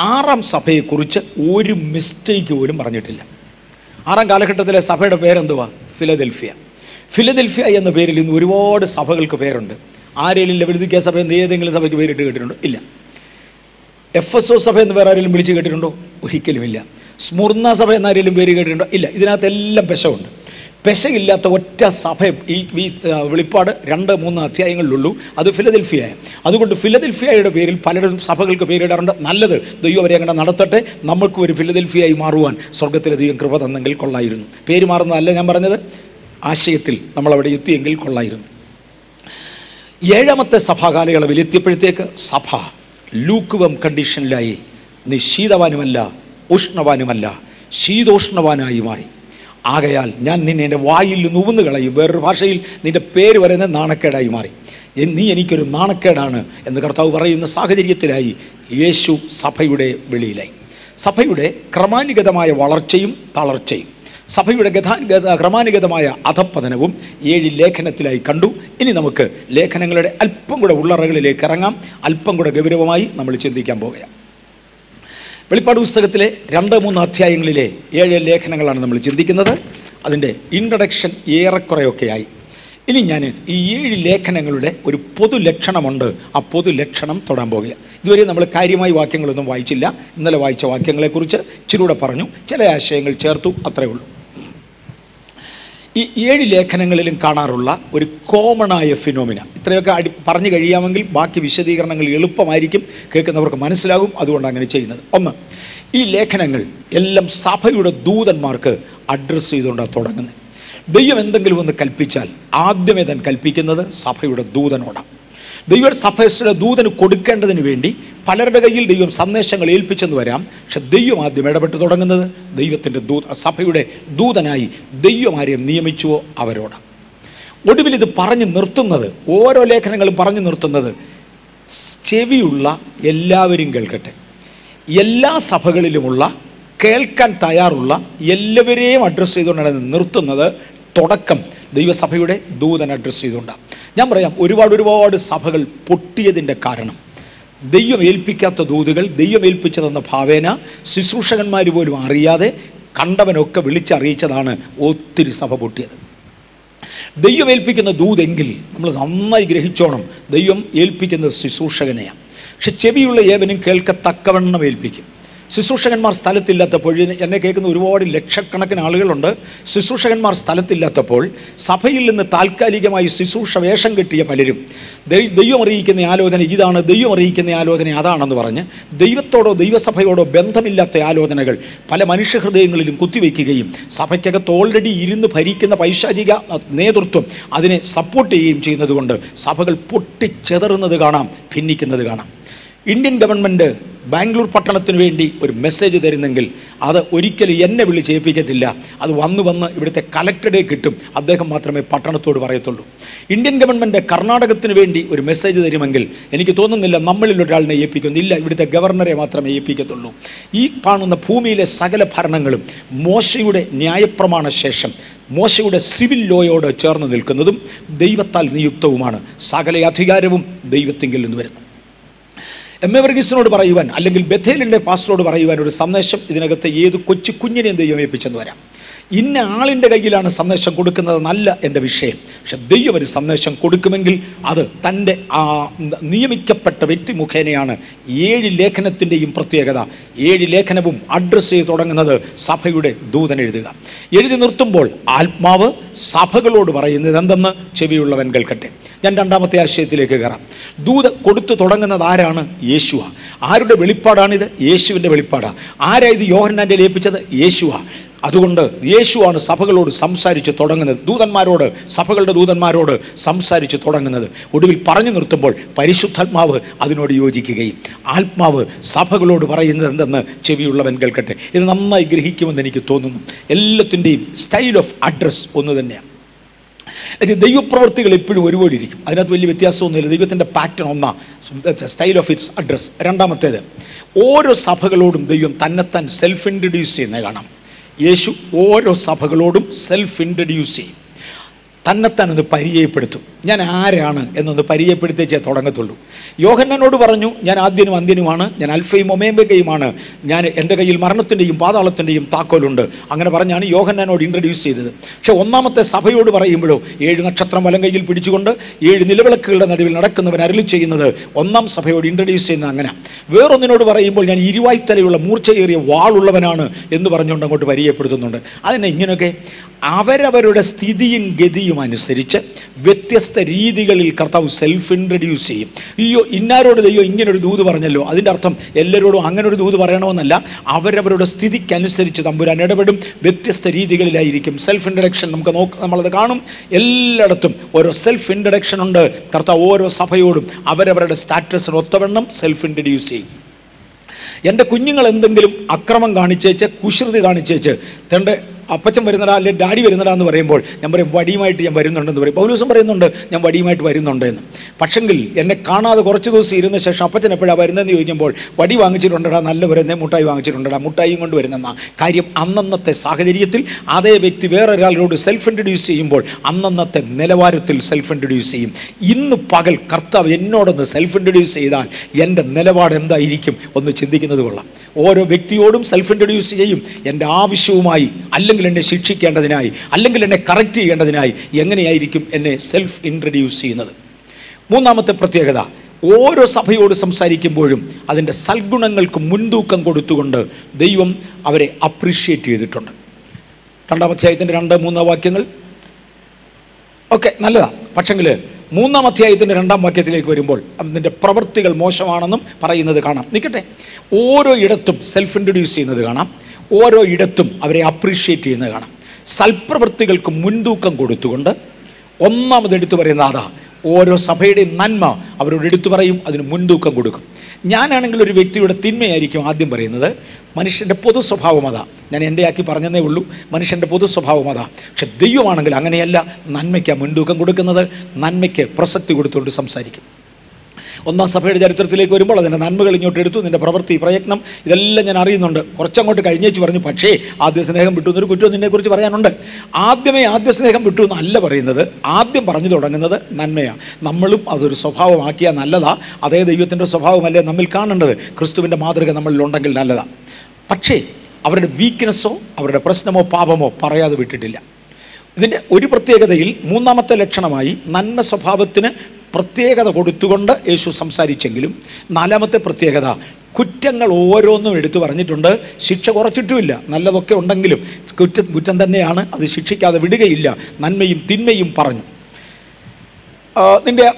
S1: ആറാം സഭയെക്കുറിച്ച് ഒരു മിസ്റ്റേക്ക് പോലും പറഞ്ഞിട്ടില്ല. ആറാം കാലഘട്ടത്തിലെ സഭയുടെ പേരെന്തുവാ? ഫിലദൽഫിയ. ഫിലദൽഫിയ എന്ന പേരിൽ ഇന്ന് ഒരുപാട് സഭകൾക്ക് പേരുണ്ട്. ആരെങ്കിലും ലവലിദിക്ക സഭ എന്ന് ഏതെങ്കിലും സഭയ്ക്ക് പേരിട്ട് കേട്ടിട്ടുണ്ടോ? ഇല്ല. എഫ് എസ് ഒ സഭ എന്ന് വേറെ ആരെങ്കിലും വിളിച്ച് കേട്ടിട്ടുണ്ടോ? ഒരിക്കലുമില്ല. സ്മുർണ സഭ എന്നാരെങ്കിലും പേര് കേട്ടിട്ടുണ്ടോ? ഇല്ല ഇതിനകത്തെല്ലാം പെശമുണ്ട് പെശയില്ലാത്ത ഒറ്റ സഭ ഈ വെളിപ്പാട് രണ്ട് മൂന്ന് അധ്യായങ്ങളിലുള്ളൂ. അത് ഫിലദൽഫിയ അതുകൊണ്ട് ഫിലദൽഫിയയുടെ പേരിൽ പലരും സഭകൾക്ക് പേരിടാറുണ്ട്. നല്ലത് ദൈവം അവരെ അങ്ങനെ നടത്തട്ടെ. നമുക്ക് ഒരു ഫിലദൽഫിയായി മാറുവാൻ സ്വർഗത്തിലെ ദൈവം കൃപ തന്നെങ്കിൽ കൊള്ളായിരുന്നു. പേര് മാറുന്നതല്ല ഞാൻ പറഞ്ഞത്. ആശയത്തിൽ നമ്മളവിടെ എത്തിയെങ്കിൽ കൊള്ളായിരുന്നു. ഏഴാമത്തെ സഭാകാലയളവിൽ എത്തിയപ്പോഴത്തേക്ക് സഭ ലൂക്കുവം കണ്ടീഷനിലായി. നീ ശീതവാനുമല്ല ഉഷ്ണവാനുമല്ല ശീതോഷ്ണവാനായി മാറി. ആകയാൽ ഞാൻ നിന്നെ എന്റെ വായിൽ നിന്ന് ഉവന്ന് കളയും വേറൊരു ഭാഷയിൽ നിന്റെ പേര് വരുന്ന നാണക്കേടായി മാറി. നീ എനിക്കൊരു നാണക്കേടാണ് എന്ന് കർത്താവ് പറയുന്ന സാഹചര്യത്തിലായി യേശു സഭയുടെ വെളിയിലായി. സഭയുടെ ക്രമാനുഗതമായ വളർച്ചയും തളർച്ചയും സഭയുടെ ഗതാനുഗത ക്രമാനുഗതമായ അധപ്പതനവും ഏഴ് ലേഖനത്തിലായി കണ്ടു. ഇനി നമുക്ക് ലേഖനങ്ങളുടെ അല്പം കൂടെ ഉള്ളറകളിലേക്ക് ഇറങ്ങാം. അല്പം കൂടെ ഗൗരവമായി നമ്മൾ ചിന്തിക്കാൻ പോകുകയാണ് വെളിപ്പാട് പുസ്തകത്തിലെ രണ്ട് മൂന്ന് അധ്യായങ്ങളിലെ ഏഴ് ലേഖനങ്ങളാണ് നമ്മൾ ചിന്തിക്കുന്നത്. അതിന്റെ ഇൻട്രഡക്ഷൻ ഏറെക്കുറെയൊക്കെയായി. ഇനി ഞാൻ ഈ ഏഴ് ലേഖനങ്ങളുടെ ഒരു പൊതു ലക്ഷണമുണ്ട്. ആ പൊതു ലക്ഷണം തൊടാൻ പോകുക. ഇതുവരെ നമ്മൾ കാര്യമായി വാക്യങ്ങളൊന്നും വായിച്ചില്ല. ഇന്നലെ വായിച്ച വാക്യങ്ങളെക്കുറിച്ച് ഇച്ചിരൂടെ പറഞ്ഞു. ചില ആശയങ്ങൾ ചേർത്തു. അത്രയേ ഉള്ളൂ. ഈ ഏഴ് ലേഖനങ്ങളിലും കാണാറുള്ള ഒരു കോമണായ ഫിനോമിന. ഇത്രയൊക്കെ അടി പറഞ്ഞു കഴിയാമെങ്കിൽ ബാക്കി വിശദീകരണങ്ങൾ എളുപ്പമായിരിക്കും. കേൾക്കുന്നവർക്ക് മനസ്സിലാകും. അതുകൊണ്ട് അങ്ങനെ ചെയ്യുന്നത്. ഒന്ന് ഈ ലേഖനങ്ങൾ എല്ലാം സഭയുടെ ദൂതന്മാർക്ക് അഡ്രസ്സ് ചെയ്തുകൊണ്ടാണ് തുടങ്ങുന്നത്. ദൈവം എന്തെങ്കിലും ഒന്ന് കൽപ്പിച്ചാൽ ആദ്യമേ കൽപ്പിക്കുന്നത് സഭയുടെ ദൂതനോടാണ്. ദൈവ സഭയുടെ ദൂതന് കൊടുക്കേണ്ടതിന് വേണ്ടി പലരുടെ കയ്യിൽ ദൈവം സന്ദേശങ്ങൾ ഏൽപ്പിച്ചെന്ന് വരാം. പക്ഷെ ദൈവം ആദ്യം ഇടപെട്ട് തുടങ്ങുന്നത് ദൈവത്തിന്റെ ദൂ സഭയുടെ ദൂതനായി ദൈവം ആരെയും നിയമിച്ചുവോ അവരോട്. ഒടുവിൽ ഇത് പറഞ്ഞു നിർത്തുന്നത് ഓരോ ലേഖനങ്ങളും പറഞ്ഞു നിർത്തുന്നത് ചെവിയുള്ള എല്ലാവരും കേൾക്കട്ടെ. എല്ലാ സഭകളിലുമുള്ള കേൾക്കാൻ തയ്യാറുള്ള എല്ലാവരെയും അഡ്രസ്സ് ചെയ്തുകൊണ്ടാണ് നിർത്തുന്നത്. തുടക്കം ദൈവസഭയുടെ ദൂതൻ അഡ്രസ്സ് ചെയ്തുകൊണ്ട്. ഞാൻ പറയാം ഒരുപാട് ഒരുപാട് സഭകൾ പൊട്ടിയതിന്റെ കാരണം. ദൈവം ഏൽപ്പിക്കാത്ത ദൂതുകൾ ദൈവം ഏൽപ്പിച്ചതെന്ന ഭാവേന ശുശ്രൂഷകന്മാർ പോലും അറിയാതെ കണ്ടവനൊക്കെ വിളിച്ചറിയിച്ചതാണ് ഒത്തിരി സഭ പൊട്ടിയത്. ദൈവം ഏൽപ്പിക്കുന്ന ദൂതെങ്കിൽ നമ്മൾ നന്നായി ഗ്രഹിച്ചോണം ദൈവം ഏൽപ്പിക്കുന്നത് ശുശ്രൂഷകനെയാണ്. പക്ഷെ ചെവിയുള്ള ഏവനും കേൾക്കത്തക്കവണ്ണം ഏൽപ്പിക്കും. ശുശ്രൂഷകന്മാർ സ്ഥലത്തില്ലാത്തപ്പോൾ എന്നെ- കേൾക്കുന്ന ഒരുപാട് ലക്ഷക്കണക്കിന് ആളുകളുണ്ട്. ശുശ്രൂഷകന്മാർ സ്ഥലത്തില്ലാത്തപ്പോൾ സഭയിൽ നിന്ന് താൽക്കാലികമായി ശുശ്രൂഷ വേഷം കെട്ടിയ പലരും ദൈവം അറിയിക്കുന്ന ആലോചന ഇതാണ് ദൈവം അറിയിക്കുന്ന ആലോചന അതാണെന്ന് പറഞ്ഞ് ദൈവത്തോടോ ദൈവസഭയോടോ ബന്ധമില്ലാത്ത ആലോചനകൾ പല മനുഷ്യഹൃദയങ്ങളിലും കുത്തിവെക്കുകയും സഭയ്ക്കകത്ത് ഓൾറെഡി ഇരുന്ന് ഭരിക്കുന്ന പൈശാചിക നേതൃത്വം അതിനെ സപ്പോർട്ട് ചെയ്യുകയും ചെയ്യുന്നതുകൊണ്ട് സഭകൾ പൊട്ടിച്ചെതറുന്നത് കാണാം ഭിന്നിക്കുന്നത് കാണാം. ഇന്ത്യൻ ഗവൺമെന്റ് ബാംഗ്ലൂർ പട്ടണത്തിന് വേണ്ടി ഒരു മെസ്സേജ് തരുന്നെങ്കിൽ അത് ഒരിക്കലും എന്നെ വിളിച്ചേൽപ്പിക്കത്തില്ല അത് വന്ന് വന്ന് ഇവിടുത്തെ കലക്ടറെ കിട്ടും. അദ്ദേഹം മാത്രമേ പട്ടണത്തോട് പറയത്തുള്ളൂ. ഇന്ത്യൻ ഗവൺമെന്റ് കർണാടകത്തിന് വേണ്ടി ഒരു മെസ്സേജ് തരുമെങ്കിൽ എനിക്ക് തോന്നുന്നില്ല നമ്മളിൽ ഒരാളിനെ ഏൽപ്പിക്കുന്നില്ല ഇവിടുത്തെ ഗവർണറെ മാത്രമേ ഏൽപ്പിക്കത്തുള്ളൂ. ഈ കാണുന്ന ഭൂമിയിലെ സകല ഭരണങ്ങളും മോശയുടെ ന്യായപ്രമാണ ശേഷം മോശയുടെ സിവിൽ ലോയോട് ചേർന്ന് നിൽക്കുന്നതും ദൈവത്താൽ നിയുക്തവുമാണ്. സകല അധികാരവും ദൈവത്തിങ്കിൽ നിന്ന് വരുന്നു. എം എ വർഗീസിനോട് പറയുവാൻ അല്ലെങ്കിൽ ബഥേലിന്റെ പാസ്റ്ററോട് പറയുവാൻ ഒരു സന്ദേശം ഇതിനകത്ത് ഏത് കൊച്ചു കുഞ്ഞിനെയും ദൈവം ഏൽപ്പിച്ചെന്ന് വരാം. ഇന്ന ആളിന്റെ കയ്യിലാണ് സന്ദേശം കൊടുക്കുന്നത് നല്ല എന്റെ വിഷയം. പക്ഷെ ദൈവം ഒരു സന്ദേശം കൊടുക്കുമെങ്കിൽ അത് തന്റെ ആ നിയമിക്കപ്പെട്ട വ്യക്തി മുഖേനയാണ്. ഏഴ് ലേഖനത്തിന്റെയും പ്രത്യേകത. ഏഴ് ലേഖനവും അഡ്രസ്സ് ചെയ്ത് തുടങ്ങുന്നത് സഭയുടെ ദൂതൻ എഴുതുക. എഴുതി നിർത്തുമ്പോൾ ആത്മാവ് സഭകളോട് പറയുന്നത് എന്തെന്ന് ചെവിയുള്ളവൻ കേൾക്കട്ടെ. ഞാൻ രണ്ടാമത്തെ ആശയത്തിലേക്ക് കയറാം. ദൂത കൊടുത്തു തുടങ്ങുന്നത് ആരാണ്? യേശുവ. ആരുടെ വെളിപ്പാടാണിത്? യേശുവിന്റെ വെളിപ്പാടാണ് ആരാ ഇത് യോഹന്നാന്റെ ഏൽപ്പിച്ചത് യേശുവ. അതുകൊണ്ട് യേശുവാണ് സഭകളോട് സംസാരിച്ച് തുടങ്ങുന്നത്. ദൂതന്മാരോട് സഭകളുടെ ദൂതന്മാരോട് സംസാരിച്ച് തുടങ്ങുന്നത്. ഒടുവിൽ പറഞ്ഞു നിർത്തുമ്പോൾ പരിശുദ്ധാത്മാവ് അതിനോട് യോജിക്കുകയും ആത്മാവ് സഭകളോട് പറയുന്നത് എന്തെന്ന് ചെവിയുള്ളവൻ കേൾക്കട്ടെ. ഇത് നന്നായി ഗ്രഹിക്കുമെന്ന് എനിക്ക് തോന്നുന്നു. എല്ലാത്തിന്റെയും സ്റ്റൈൽ ഓഫ് അഡ്രസ് ഒന്ന് തന്നെയാണ്. ദൈവപ്രവർത്തികൾ എപ്പോഴും ഒരുപോലെ ഇരിക്കും. അതിനകത്ത് വലിയ വ്യത്യാസമൊന്നുമില്ല. ദൈവത്തിന്റെ പാറ്റേൺ ഒന്നാ. സ്റ്റൈൽ ഓഫ് ഇറ്റ്സ് അഡ്രസ് രണ്ടാമത്തേത് ഓരോ സഭകളോടും ദൈവം തന്നെത്താൻ സെൽഫ് ഇൻട്രൊഡ്യൂസ് ചെയ്യുന്നത് കാണാം. യേശു ഓരോ സഭകളോടും സെൽഫ് ഇൻട്രഡ്യൂസ് ചെയ്യും. തന്നെത്താൻ ഒന്ന് പരിചയപ്പെടുത്തും. ഞാൻ ആരാണ് എന്നൊന്ന് പരിചയപ്പെടുത്തേച്ചേ തുടങ്ങത്തുള്ളൂ. യോഹന്നനോട് പറഞ്ഞു ഞാൻ ആദ്യനും അന്ത്യനുമാണ്. ഞാൻ അൽഫയും ഒമേമ്പകയുമാണ് ഞാൻ എന്റെ കയ്യിൽ മരണത്തിന്റെയും പാതാളത്തിന്റെയും താക്കോലുണ്ട്. അങ്ങനെ പറഞ്ഞാണ് യോഹന്നനോട് ഇൻട്രൊഡ്യൂസ് ചെയ്തത്. പക്ഷേ ഒന്നാമത്തെ സഭയോട് പറയുമ്പോഴോ ഏഴ് നക്ഷത്രം വലം കയ്യിൽ പിടിച്ചുകൊണ്ട് ഏഴ് നിലവിളക്കുകളുടെ നടുവിൽ നടക്കുന്നവൻ അരളി ചെയ്യുന്നത് ഒന്നാം സഭയോട് ഇൻട്രൊഡ്യൂസ് ചെയ്യുന്നത് അങ്ങനെ. വേറൊന്നിനോട് പറയുമ്പോൾ ഞാൻ ഇരുവായ്ത്തലയുള്ള മൂർച്ചയേറിയ വാളുള്ളവനാണ് എന്ന് പറഞ്ഞുകൊണ്ട് അങ്ങോട്ട് പരിചയപ്പെടുത്തുന്നുണ്ട്. അതിനെ ഇങ്ങനെയൊക്കെ. അവരവരുടെ സ്ഥിതിയും ഗതിയും അനുസരിച്ച് വ്യത്യസ്ത രീതികളിൽ കർത്താവ് സെൽഫ് ഇൻട്രൊഡ്യൂസ് ചെയ്യും. അയ്യോ ഇന്നാരോട് ദൈവം ഒരു ദൂത് പറഞ്ഞല്ലോ? അതിന്റെ അർത്ഥം എല്ലാവരോടും അങ്ങനെ ഒരു ദൂത് പറയണമെന്നല്ല. അവരവരുടെ സ്ഥിതിക്കനുസരിച്ച് തമ്പുരാൻ ഇടപെടും. വ്യത്യസ്ത രീതികളിലായിരിക്കും. സെൽഫ് ഇൻട്രഡക്ഷൻ നമുക്ക് നോക്ക് നമ്മളത് കാണും. എല്ലായിടത്തും ഓരോ സെൽഫ് ഇൻട്രഡക്ഷൻ ഉണ്ട്. കർത്താവ് ഓരോ സഭയോടും അവരവരുടെ സ്റ്റാറ്റസിന് ഒത്തവണ്ണം സെൽഫ് ഇൻട്രഡ്യൂസ് ചെയ്യും. എന്റെ കുഞ്ഞുങ്ങൾ എന്തെങ്കിലും അക്രമം കാണിച്ചേച്ച് കുശൃതി കാണിച്ചേച്ച് തന്റെ അപ്പച്ചൻ വരുന്നടാ അല്ലെ ഡാഡി വരുന്നടാ എന്ന് പറയുമ്പോൾ ഞാൻ പറയും വടിയുമായിട്ട് ഞാൻ വരുന്നുണ്ടെന്ന് പറയും. പൗലൂസം പറയുന്നുണ്ട് ഞാൻ വടിയുമായിട്ട് വരുന്നുണ്ട് എന്ന് പക്ഷെങ്കിൽ എന്നെ കാണാതെ കുറച്ച് ദിവസം ഇരുന്ന ശേഷം അപ്പച്ചൻ എപ്പോഴാണ് വരുന്നതെന്ന് ചോദിക്കുമ്പോൾ വടി വാങ്ങിച്ചിട്ടുണ്ടടാ നല്ല വരുന്നേ മുട്ടായി വാങ്ങിച്ചിട്ടുണ്ടടാ മുട്ടായിയും കൊണ്ട് വരുന്നെന്ന. കാര്യം അന്നന്നത്തെ സാഹചര്യത്തിൽ അതേ വ്യക്തി വേറൊരാളോട് സെൽഫ് ഇൻട്രൊഡ്യൂസ് ചെയ്യുമ്പോൾ അന്നന്നത്തെ നിലവാരത്തിൽ സെൽഫ് ഇൻട്രൊഡ്യൂസ് ചെയ്യും. ഇന്ന് പകൽ കർത്താവ് എന്നോടൊന്ന് സെൽഫ് ഇൻട്രൊഡ്യൂസ് ചെയ്താൽ എന്റെ നിലപാട് എന്തായിരിക്കും? ഒന്ന് ചിന്തിക്കുന്നത് കൊള്ളാം. ഓരോ വ്യക്തിയോടും സെൽഫ് ഇൻട്രൊഡ്യൂസ് ചെയ്യും. എന്റെ ആവശ്യവുമായി അല്ലെങ്കിൽ എന്നെ ശിക്ഷിക്കേണ്ടതിനായി അല്ലെങ്കിൽ എന്നെ കറക്റ്റ് ചെയ്യേണ്ടതിനായി എങ്ങനെയായിരിക്കും എന്നെ സെൽഫ് ഇൻട്രഡ്യൂസ് ചെയ്യുന്നത്? മൂന്നാമത്തെ പ്രത്യേകത ഓരോ സഭയോട് സംസാരിക്കുമ്പോഴും അതിന്റെ സൽഗുണങ്ങൾക്ക് മുൻതൂക്കം കൊടുത്തുകൊണ്ട് ദൈവം അവരെ അപ്രീഷിയേറ്റ് ചെയ്തിട്ടുണ്ട്. രണ്ടാം അധ്യായത്തിന്റെ രണ്ട് മൂന്നാം വാക്യങ്ങൾ. ഓക്കെ നല്ലതാണ് പക്ഷെങ്കിൽ മൂന്നാം അധ്യായത്തിന്റെ രണ്ടാം വാക്യത്തിലേക്ക് വരുമ്പോൾ അതിന്റെ പ്രവൃത്തികൾ മോശമാണെന്നും പറയുന്നത് കാണാം. നിൽക്കട്ടെ. ഓരോ ഇടത്തും സെൽഫ് ഇൻട്രൊഡ്യൂസ് ചെയ്യുന്നത് കാണാം. ഓരോ ഇടത്തും അവരെ അപ്രീഷിയേറ്റ് ചെയ്യുന്നത് കാണാം. സൽപ്രവൃത്തികൾക്ക് മുൻതൂക്കം കൊടുത്തുകൊണ്ട് ഒന്നാമത് എടുത്തു പറയുന്ന അതാ ഓരോ സഭയുടെയും നന്മ അവരോട് എടുത്തു പറയും അതിന് മുൻതൂക്കം കൊടുക്കും. ഞാനാണെങ്കിൽ ഒരു വ്യക്തിയുടെ തിന്മയായിരിക്കും ആദ്യം പറയുന്നത്. മനുഷ്യന്റെ പൊതു സ്വഭാവം അതാ. ഞാൻ എന്റെ ആക്കി പറഞ്ഞതേ ഉള്ളൂ മനുഷ്യന്റെ പൊതു സ്വഭാവം അതാ. പക്ഷെ ദൈവമാണെങ്കിൽ അങ്ങനെയല്ല നന്മയ്ക്കാണ് മുൻതൂക്കം കൊടുക്കുന്നത്. നന്മയ്ക്ക് പ്രസക്തി കൊടുത്തുകൊണ്ട് സംസാരിക്കും. ഒന്നാം സഭയുടെ ചരിത്രത്തിലേക്ക് വരുമ്പോൾ അതിന്റെ നന്മകൾ ഇങ്ങോട്ട് എടുത്തു നിന്റെ പ്രവൃത്തി പ്രയത്നം ഇതെല്ലാം ഞാൻ അറിയുന്നുണ്ട്. കുറച്ചങ്ങോട്ട് കഴിഞ്ഞേച്ച് പറഞ്ഞു പക്ഷേ ആദ്യ സ്നേഹം വിട്ടു എന്നൊരു കുറ്റം നിന്നെക്കുറിച്ച് പറയാനുണ്ട്. ആദ്യമേ ആദ്യ സ്നേഹം വിട്ടു എന്നല്ല പറയുന്നത് ആദ്യം പറഞ്ഞു തുടങ്ങുന്നത് നന്മയാണ് നമ്മളും അതൊരു സ്വഭാവമാക്കിയാൽ നല്ലതാ. അതേ ദൈവത്തിന്റെ സ്വഭാവമല്ലേ നമ്മിൽ കാണേണ്ടത്? ക്രിസ്തുവിന്റെ മാതൃക നമ്മളിലുണ്ടെങ്കിൽ നല്ലതാ. പക്ഷേ അവരുടെ വീക്ക്നെസ്സോ അവരുടെ പ്രശ്നമോ പാപമോ പറയാതെ വിട്ടിട്ടില്ല. ഇതിന്റെ ഒരു പ്രത്യേകതയിൽ മൂന്നാമത്തെ ലക്ഷണമായി നന്മ സ്വഭാവത്തിന് പ്രത്യേകത കൊടുത്തുകൊണ്ട് യേശു സംസാരിച്ചെങ്കിലും നാലാമത്തെ പ്രത്യേകത കുറ്റങ്ങൾ ഓരോന്നും എടുത്തു പറഞ്ഞിട്ടുണ്ട്. ശിക്ഷ കുറച്ചിട്ടുമില്ല. നല്ലതൊക്കെ ഉണ്ടെങ്കിലും കുറ്റം കുറ്റം തന്നെയാണ്. അത് ശിക്ഷിക്കാതെ വിടുകയില്ല. നന്മയും തിന്മയും പറഞ്ഞു. നിന്റെ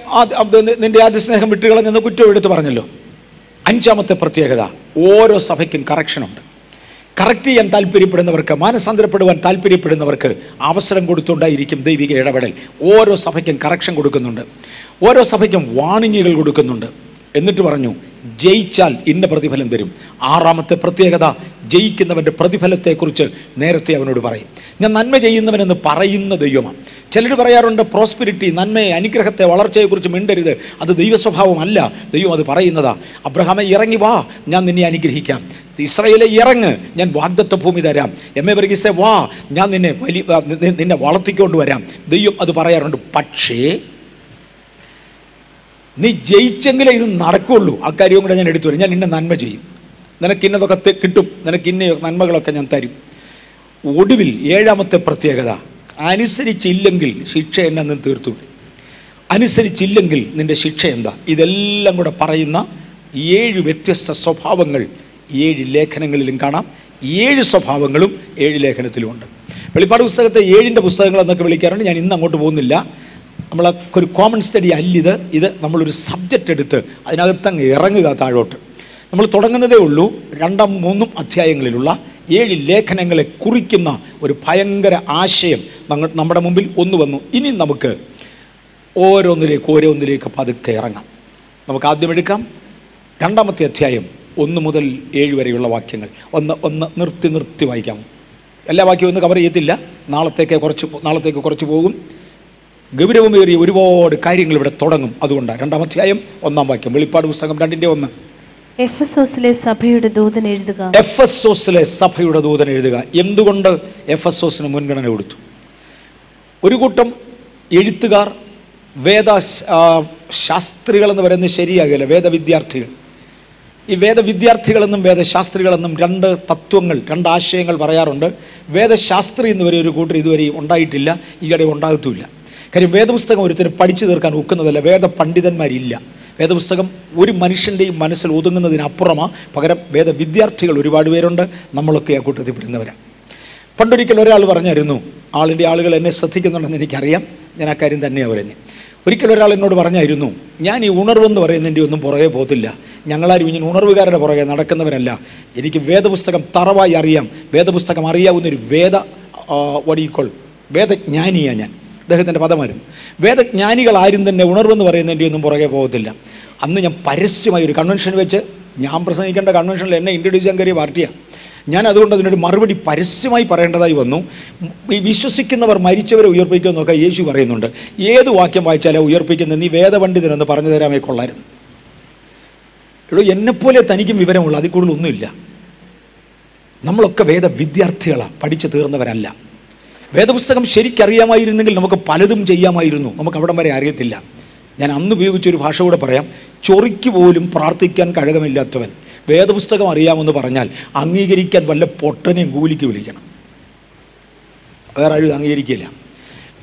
S1: നിന്റെ ആദ്യ സ്നേഹം വിട്ടുകളഞ്ഞെന്ന് കുറ്റം എടുത്ത് പറഞ്ഞല്ലോ. അഞ്ചാമത്തെ പ്രത്യേകത ഓരോ സഭയ്ക്കും കറക്ഷനുണ്ട് കറക്റ്റ് ചെയ്യാൻ താല്പര്യപ്പെടുന്നവർക്ക് മാനസാന്തരപ്പെടുവാൻ താല്പര്യപ്പെടുന്നവർക്ക് അവസരം കൊടുത്തുകൊണ്ടായിരിക്കും ദൈവിക ഇടപെടൽ. ഓരോ സഭയ്ക്കും കറക്ഷൻ കൊടുക്കുന്നുണ്ട്. ഓരോ സഭയ്ക്കും വാണിങ്ങുകൾ കൊടുക്കുന്നുണ്ട്. എന്നിട്ട് പറഞ്ഞു ജയിച്ചാൽ ഇന്ന പ്രതിഫലം തരും. ആറാമത്തെ പ്രത്യേകത ജയിക്കുന്നവന്റെ പ്രതിഫലത്തെക്കുറിച്ച് നേരത്തെ അവനോട് പറയും. ഞാൻ നന്മ ചെയ്യുന്നവനെന്ന് പറയുന്ന ദൈവമാണ് ചിലർ പറയാറുണ്ട് പ്രോസ്പിരിറ്റി നന്മയെ അനുഗ്രഹത്തെ വളർച്ചയെക്കുറിച്ച് മിണ്ടരുത്. അത് ദൈവസ്വഭാവമല്ല. ദൈവം അത് പറയുന്നതാ. അബ്രഹാമെ ഇറങ്ങി വാ. ഞാൻ നിന്നെ അനുഗ്രഹിക്കാം. ഇസ്രയേലെ ഇറങ്ങ്. ഞാൻ വാഗ്ദത്ത ഭൂമി തരാം. എം എ വർഗീസെ വാ. ഞാൻ നിന്നെ വലിയ നിന്നെ വളർത്തിക്കൊണ്ട് വരാം. ദൈവം അത് പറയാറുണ്ട്. പക്ഷേ നീ ജയിച്ചെങ്കിലേ ഇത് നടക്കുകയുള്ളൂ അക്കാര്യവും കൂടെ ഞാൻ എടുത്തു വരും ഞാൻ നിന്നെ നന്മ ചെയ്യും. നിനക്ക് ഇന്നതൊക്കെ കിട്ടും. നിനക്ക് ഇന്ന നന്മകളൊക്കെ ഞാൻ തരും. ഒടുവിൽ ഏഴാമത്തെ പ്രത്യേകത അനുസരിച്ചില്ലെങ്കിൽ ശിക്ഷ എന്നെ നിന്ന് തീർത്തു വരും അനുസരിച്ചില്ലെങ്കിൽ നിന്റെ ശിക്ഷ എന്താ? ഇതെല്ലാം കൂടെ പറയുന്ന ഏഴ് വ്യത്യസ്ത സ്വഭാവങ്ങൾ ഏഴ് ലേഖനങ്ങളിലും കാണാം. ഏഴ് സ്വഭാവങ്ങളും ഏഴ് ലേഖനത്തിലുമുണ്ട്. വെളിപ്പാട് പുസ്തകത്തെ ഏഴിന്റെ പുസ്തകങ്ങൾ എന്നൊക്കെ വിളിക്കാറുണ്ട്. ഞാൻ ഇന്ന് അങ്ങോട്ട് പോകുന്നില്ല. നമ്മൾ ഒരു കോമൺ സ്റ്റഡി അല്ലിത് ഇത്. നമ്മളൊരു സബ്ജക്റ്റ് എടുത്ത് അതിനകത്തങ്ങ് ഇറങ്ങുക താഴോട്ട്. നമ്മൾ തുടങ്ങുന്നതേ ഉള്ളൂ രണ്ടാം മൂന്നും അധ്യായങ്ങളിലുള്ള ഏഴ് ലേഖനങ്ങളെ കുറിക്കുന്ന ഒരു ഭയങ്കര ആശയം ഞങ്ങൾ നമ്മുടെ മുമ്പിൽ ഒന്ന് വന്നു. ഇനി നമുക്ക് ഓരോന്നിലേക്ക് ഓരോന്നിലേക്ക് പതുക്കെ ഇറങ്ങാം. നമുക്ക് ആദ്യം എടുക്കാം. രണ്ടാമത്തെ അധ്യായം ഒന്ന് മുതൽ ഏഴ് വരെയുള്ള വാക്യങ്ങൾ. ഒന്ന് ഒന്ന് നിർത്തി നിർത്തി വായിക്കാം. എല്ലാ വാക്യവും ഒന്ന് കവർ ചെയ്യത്തില്ല. നാളത്തേക്ക് കുറച്ച് പോ- നാളത്തേക്ക് കുറച്ച് പോകും. ഗൗരവമേറിയ ഒരുപാട് കാര്യങ്ങൾ ഇവിടെ തുടങ്ങും. അതുകൊണ്ടാണ് രണ്ടാം അധ്യായം ഒന്നാം വാക്യം. വെളിപ്പാട് പുസ്തകം രണ്ടിന്റെ ഒന്ന്.
S2: എഫസോസിലെ സഭയുടെ ദൂതൻ എഴുതുക.
S1: എഫ് എസ് ഒസിലെ സഭയുടെ ദൂതൻ എഴുതുക. എന്തുകൊണ്ട് എഫ് എസ് ഒസിന് മുൻഗണന കൊടുത്തു? ഒരു കൂട്ടം എഴുത്തുകാർ വേദ ആ, ശാസ്ത്രികളെന്ന് പറയുന്നത് ശരിയാകില്ല. വേദവിദ്യാർത്ഥികൾ. ഈ വേദവിദ്യാർത്ഥികളെന്നും വേദശാസ്ത്രികളെന്നും രണ്ട് തത്വങ്ങൾ രണ്ട് ആശയങ്ങൾ പറയാറുണ്ട്. വേദശാസ്ത്രി എന്ന് വരെ ഒരു കൂട്ടർ ഇതുവരെ ഉണ്ടായിട്ടില്ല. ഈയിടെ ഉണ്ടാകത്തുമില്ല. കാര്യം വേദപുസ്തകം ഒരുത്തിന് പഠിച്ചു തീർക്കാൻ ഒക്കുന്നതല്ല വേദ പണ്ഡിതന്മാരില്ല. വേദപുസ്തകം ഒരു മനുഷ്യന്റെയും മനസ്സിൽ ഒതുങ്ങുന്നതിനപ്പുറമാണ് പകരം വേദ വിദ്യാർത്ഥികൾ ഒരുപാട് പേരുണ്ട് നമ്മളൊക്കെ ആ കൂട്ടത്തിൽ പെടുന്നവരാണ് പണ്ടൊരിക്കൽ ഒരാൾ പറഞ്ഞായിരുന്നു ആളിന്റെ ആളുകൾ എന്നെ ശ്രദ്ധിക്കുന്നുണ്ടെന്ന് എനിക്കറിയാം ഞാൻ ആ കാര്യം തന്നെയാണ് പറയുന്നത് ഒരിക്കൽ ഒരാൾ എന്നോട് പറഞ്ഞായിരുന്നു ഞാൻ ഈ ഉണർവെന്ന് പറയുന്നതിന്റെ ഒന്നും പുറകെ പോകത്തില്ല. ഞങ്ങളാരും ഇങ്ങനെ ഉണർവുകാരുടെ പുറകെ നടക്കുന്നവരല്ല. എനിക്ക് വേദപുസ്തകം തറവായി അറിയാം വേദപുസ്തകം അറിയാവുന്നൊരു വേദ വടിയിക്കോൾ വേദജ്ഞാനിയാണ് ഞാൻ. അദ്ദേഹത്തിന്റെ പദമായിരുന്നു വേദജ്ഞാനികൾ ആരും തന്നെ ഉണർവെന്ന് പറയുന്നതിന്റെ ഒന്നും പുറകെ പോകത്തില്ല. അന്ന് ഞാൻ പരസ്യമായി ഒരു കൺവെൻഷൻ വെച്ച് ഞാൻ പ്രസംഗിക്കേണ്ട കൺവെൻഷനിൽ എന്നെ ഇൻട്രൊഡ്യൂസ് ചെയ്യാൻ കയറിയ പാർട്ടിയാണ് ഞാൻ അതുകൊണ്ട് അതിനൊരു മറുപടി പരസ്യമായി പറയേണ്ടതായി വന്നു. ഈ വിശ്വസിക്കുന്നവർ മരിച്ചവരെ ഉയർപ്പിക്കുമെന്നൊക്കെ യേശു പറയുന്നുണ്ട്. ഏത് വാക്യം വായിച്ചാലേ ഉയർപ്പിക്കുന്ന നീ വേദപണ്ഡിതനെന്ന് പറഞ്ഞു തരാമേ കൊള്ളായിരുന്നു എടോ എന്നെപ്പോലെ തനിക്കും വിവരമുള്ള അതിൽ കൂടുതലൊന്നുമില്ല. നമ്മളൊക്കെ വേദ വിദ്യാർത്ഥികളാണ് പഠിച്ചു തീർന്നവരല്ല. വേദപുസ്തകം ശരിക്കറിയാമായിരുന്നെങ്കിൽ നമുക്ക് പലതും ചെയ്യാമായിരുന്നു. നമുക്ക് അവിടം വരെ അറിയത്തില്ല. ഞാൻ അന്ന് ഉപയോഗിച്ചൊരു ഭാഷ കൂടെ പറയാം. ചൊറിക്ക് പോലും പ്രാർത്ഥിക്കാൻ കഴകമില്ലാത്തവൻ. വേദപുസ്തകം അറിയാമെന്ന് പറഞ്ഞാൽ അംഗീകരിക്കാൻ വല്ല പൊട്ടനെയും കൂലിക്ക് വിളിക്കണം. വേറെ ആരും അംഗീകരിക്കില്ല.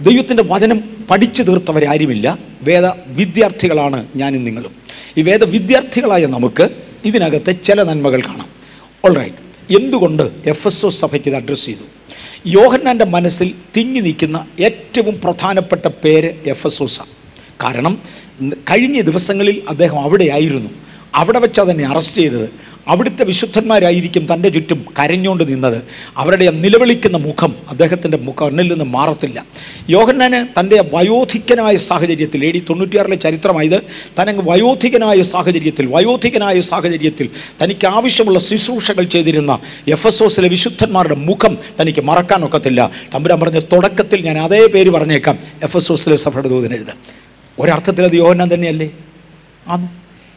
S1: ദൈവത്തിന്റെ വചനം പഠിച്ചു തീർത്തവരാരുമില്ല വേദ വിദ്യാർത്ഥികളാണ് ഞാനും നിങ്ങളും. ഈ വേദ വിദ്യാർത്ഥികളായ നമുക്ക് ഇതിനകത്തെ ചില നന്മകൾ കാണാം. ഓൾറൈറ്റ് എന്തുകൊണ്ട് എഫ് എസ് ഒ സഭയ്ക്ക് ഇത് അഡ്രസ്സ് ചെയ്തു? യോഹന്നാന്റെ മനസ്സിൽ തിങ്ങി നിൽക്കുന്ന ഏറ്റവും പ്രധാനപ്പെട്ട പേര് എഫ് എസ് ഒസ കാരണം കഴിഞ്ഞ ദിവസങ്ങളിൽ അദ്ദേഹം അവിടെയായിരുന്നു. അവിടെ വെച്ച് തന്നെ അറസ്റ്റ് ചെയ്തത്. അവിടുത്തെ വിശുദ്ധന്മാരായിരിക്കും തന്റെ ചുറ്റും കരഞ്ഞുകൊണ്ട് നിന്നത്. അവരുടെ നിലവിളിക്കുന്ന മുഖം അദ്ദേഹത്തിന്റെ മുഖന്നിൽ നിന്ന് മാറത്തില്ല. യോഹന്നാന് തന്റെ വയോധികനായ സാഹചര്യത്തിൽ എ തൊണ്ണൂറ്റിയാറിലെ ചരിത്രമായത് തനങ്ങ് വയോധികനായ സാഹചര്യത്തിൽ വയോധികനായ സാഹചര്യത്തിൽ തനിക്ക് ആവശ്യമുള്ള ശുശ്രൂഷകൾ ചെയ്തിരുന്ന എഫ് എസ് ഒസിലെ വിശുദ്ധന്മാരുടെ മുഖം തനിക്ക് മറക്കാനൊക്കത്തില്ല തമ്പുരാൻ പറഞ്ഞ തുടക്കത്തിൽ ഞാൻ അതേ പേര് പറഞ്ഞേക്കാം. എഫ് എസ് ഒസിലെ സഭയുടെ ദൂതനെഴുത് ഒരർത്ഥത്തിൽ അത് യോഹന്നാൻ തന്നെയല്ലേ?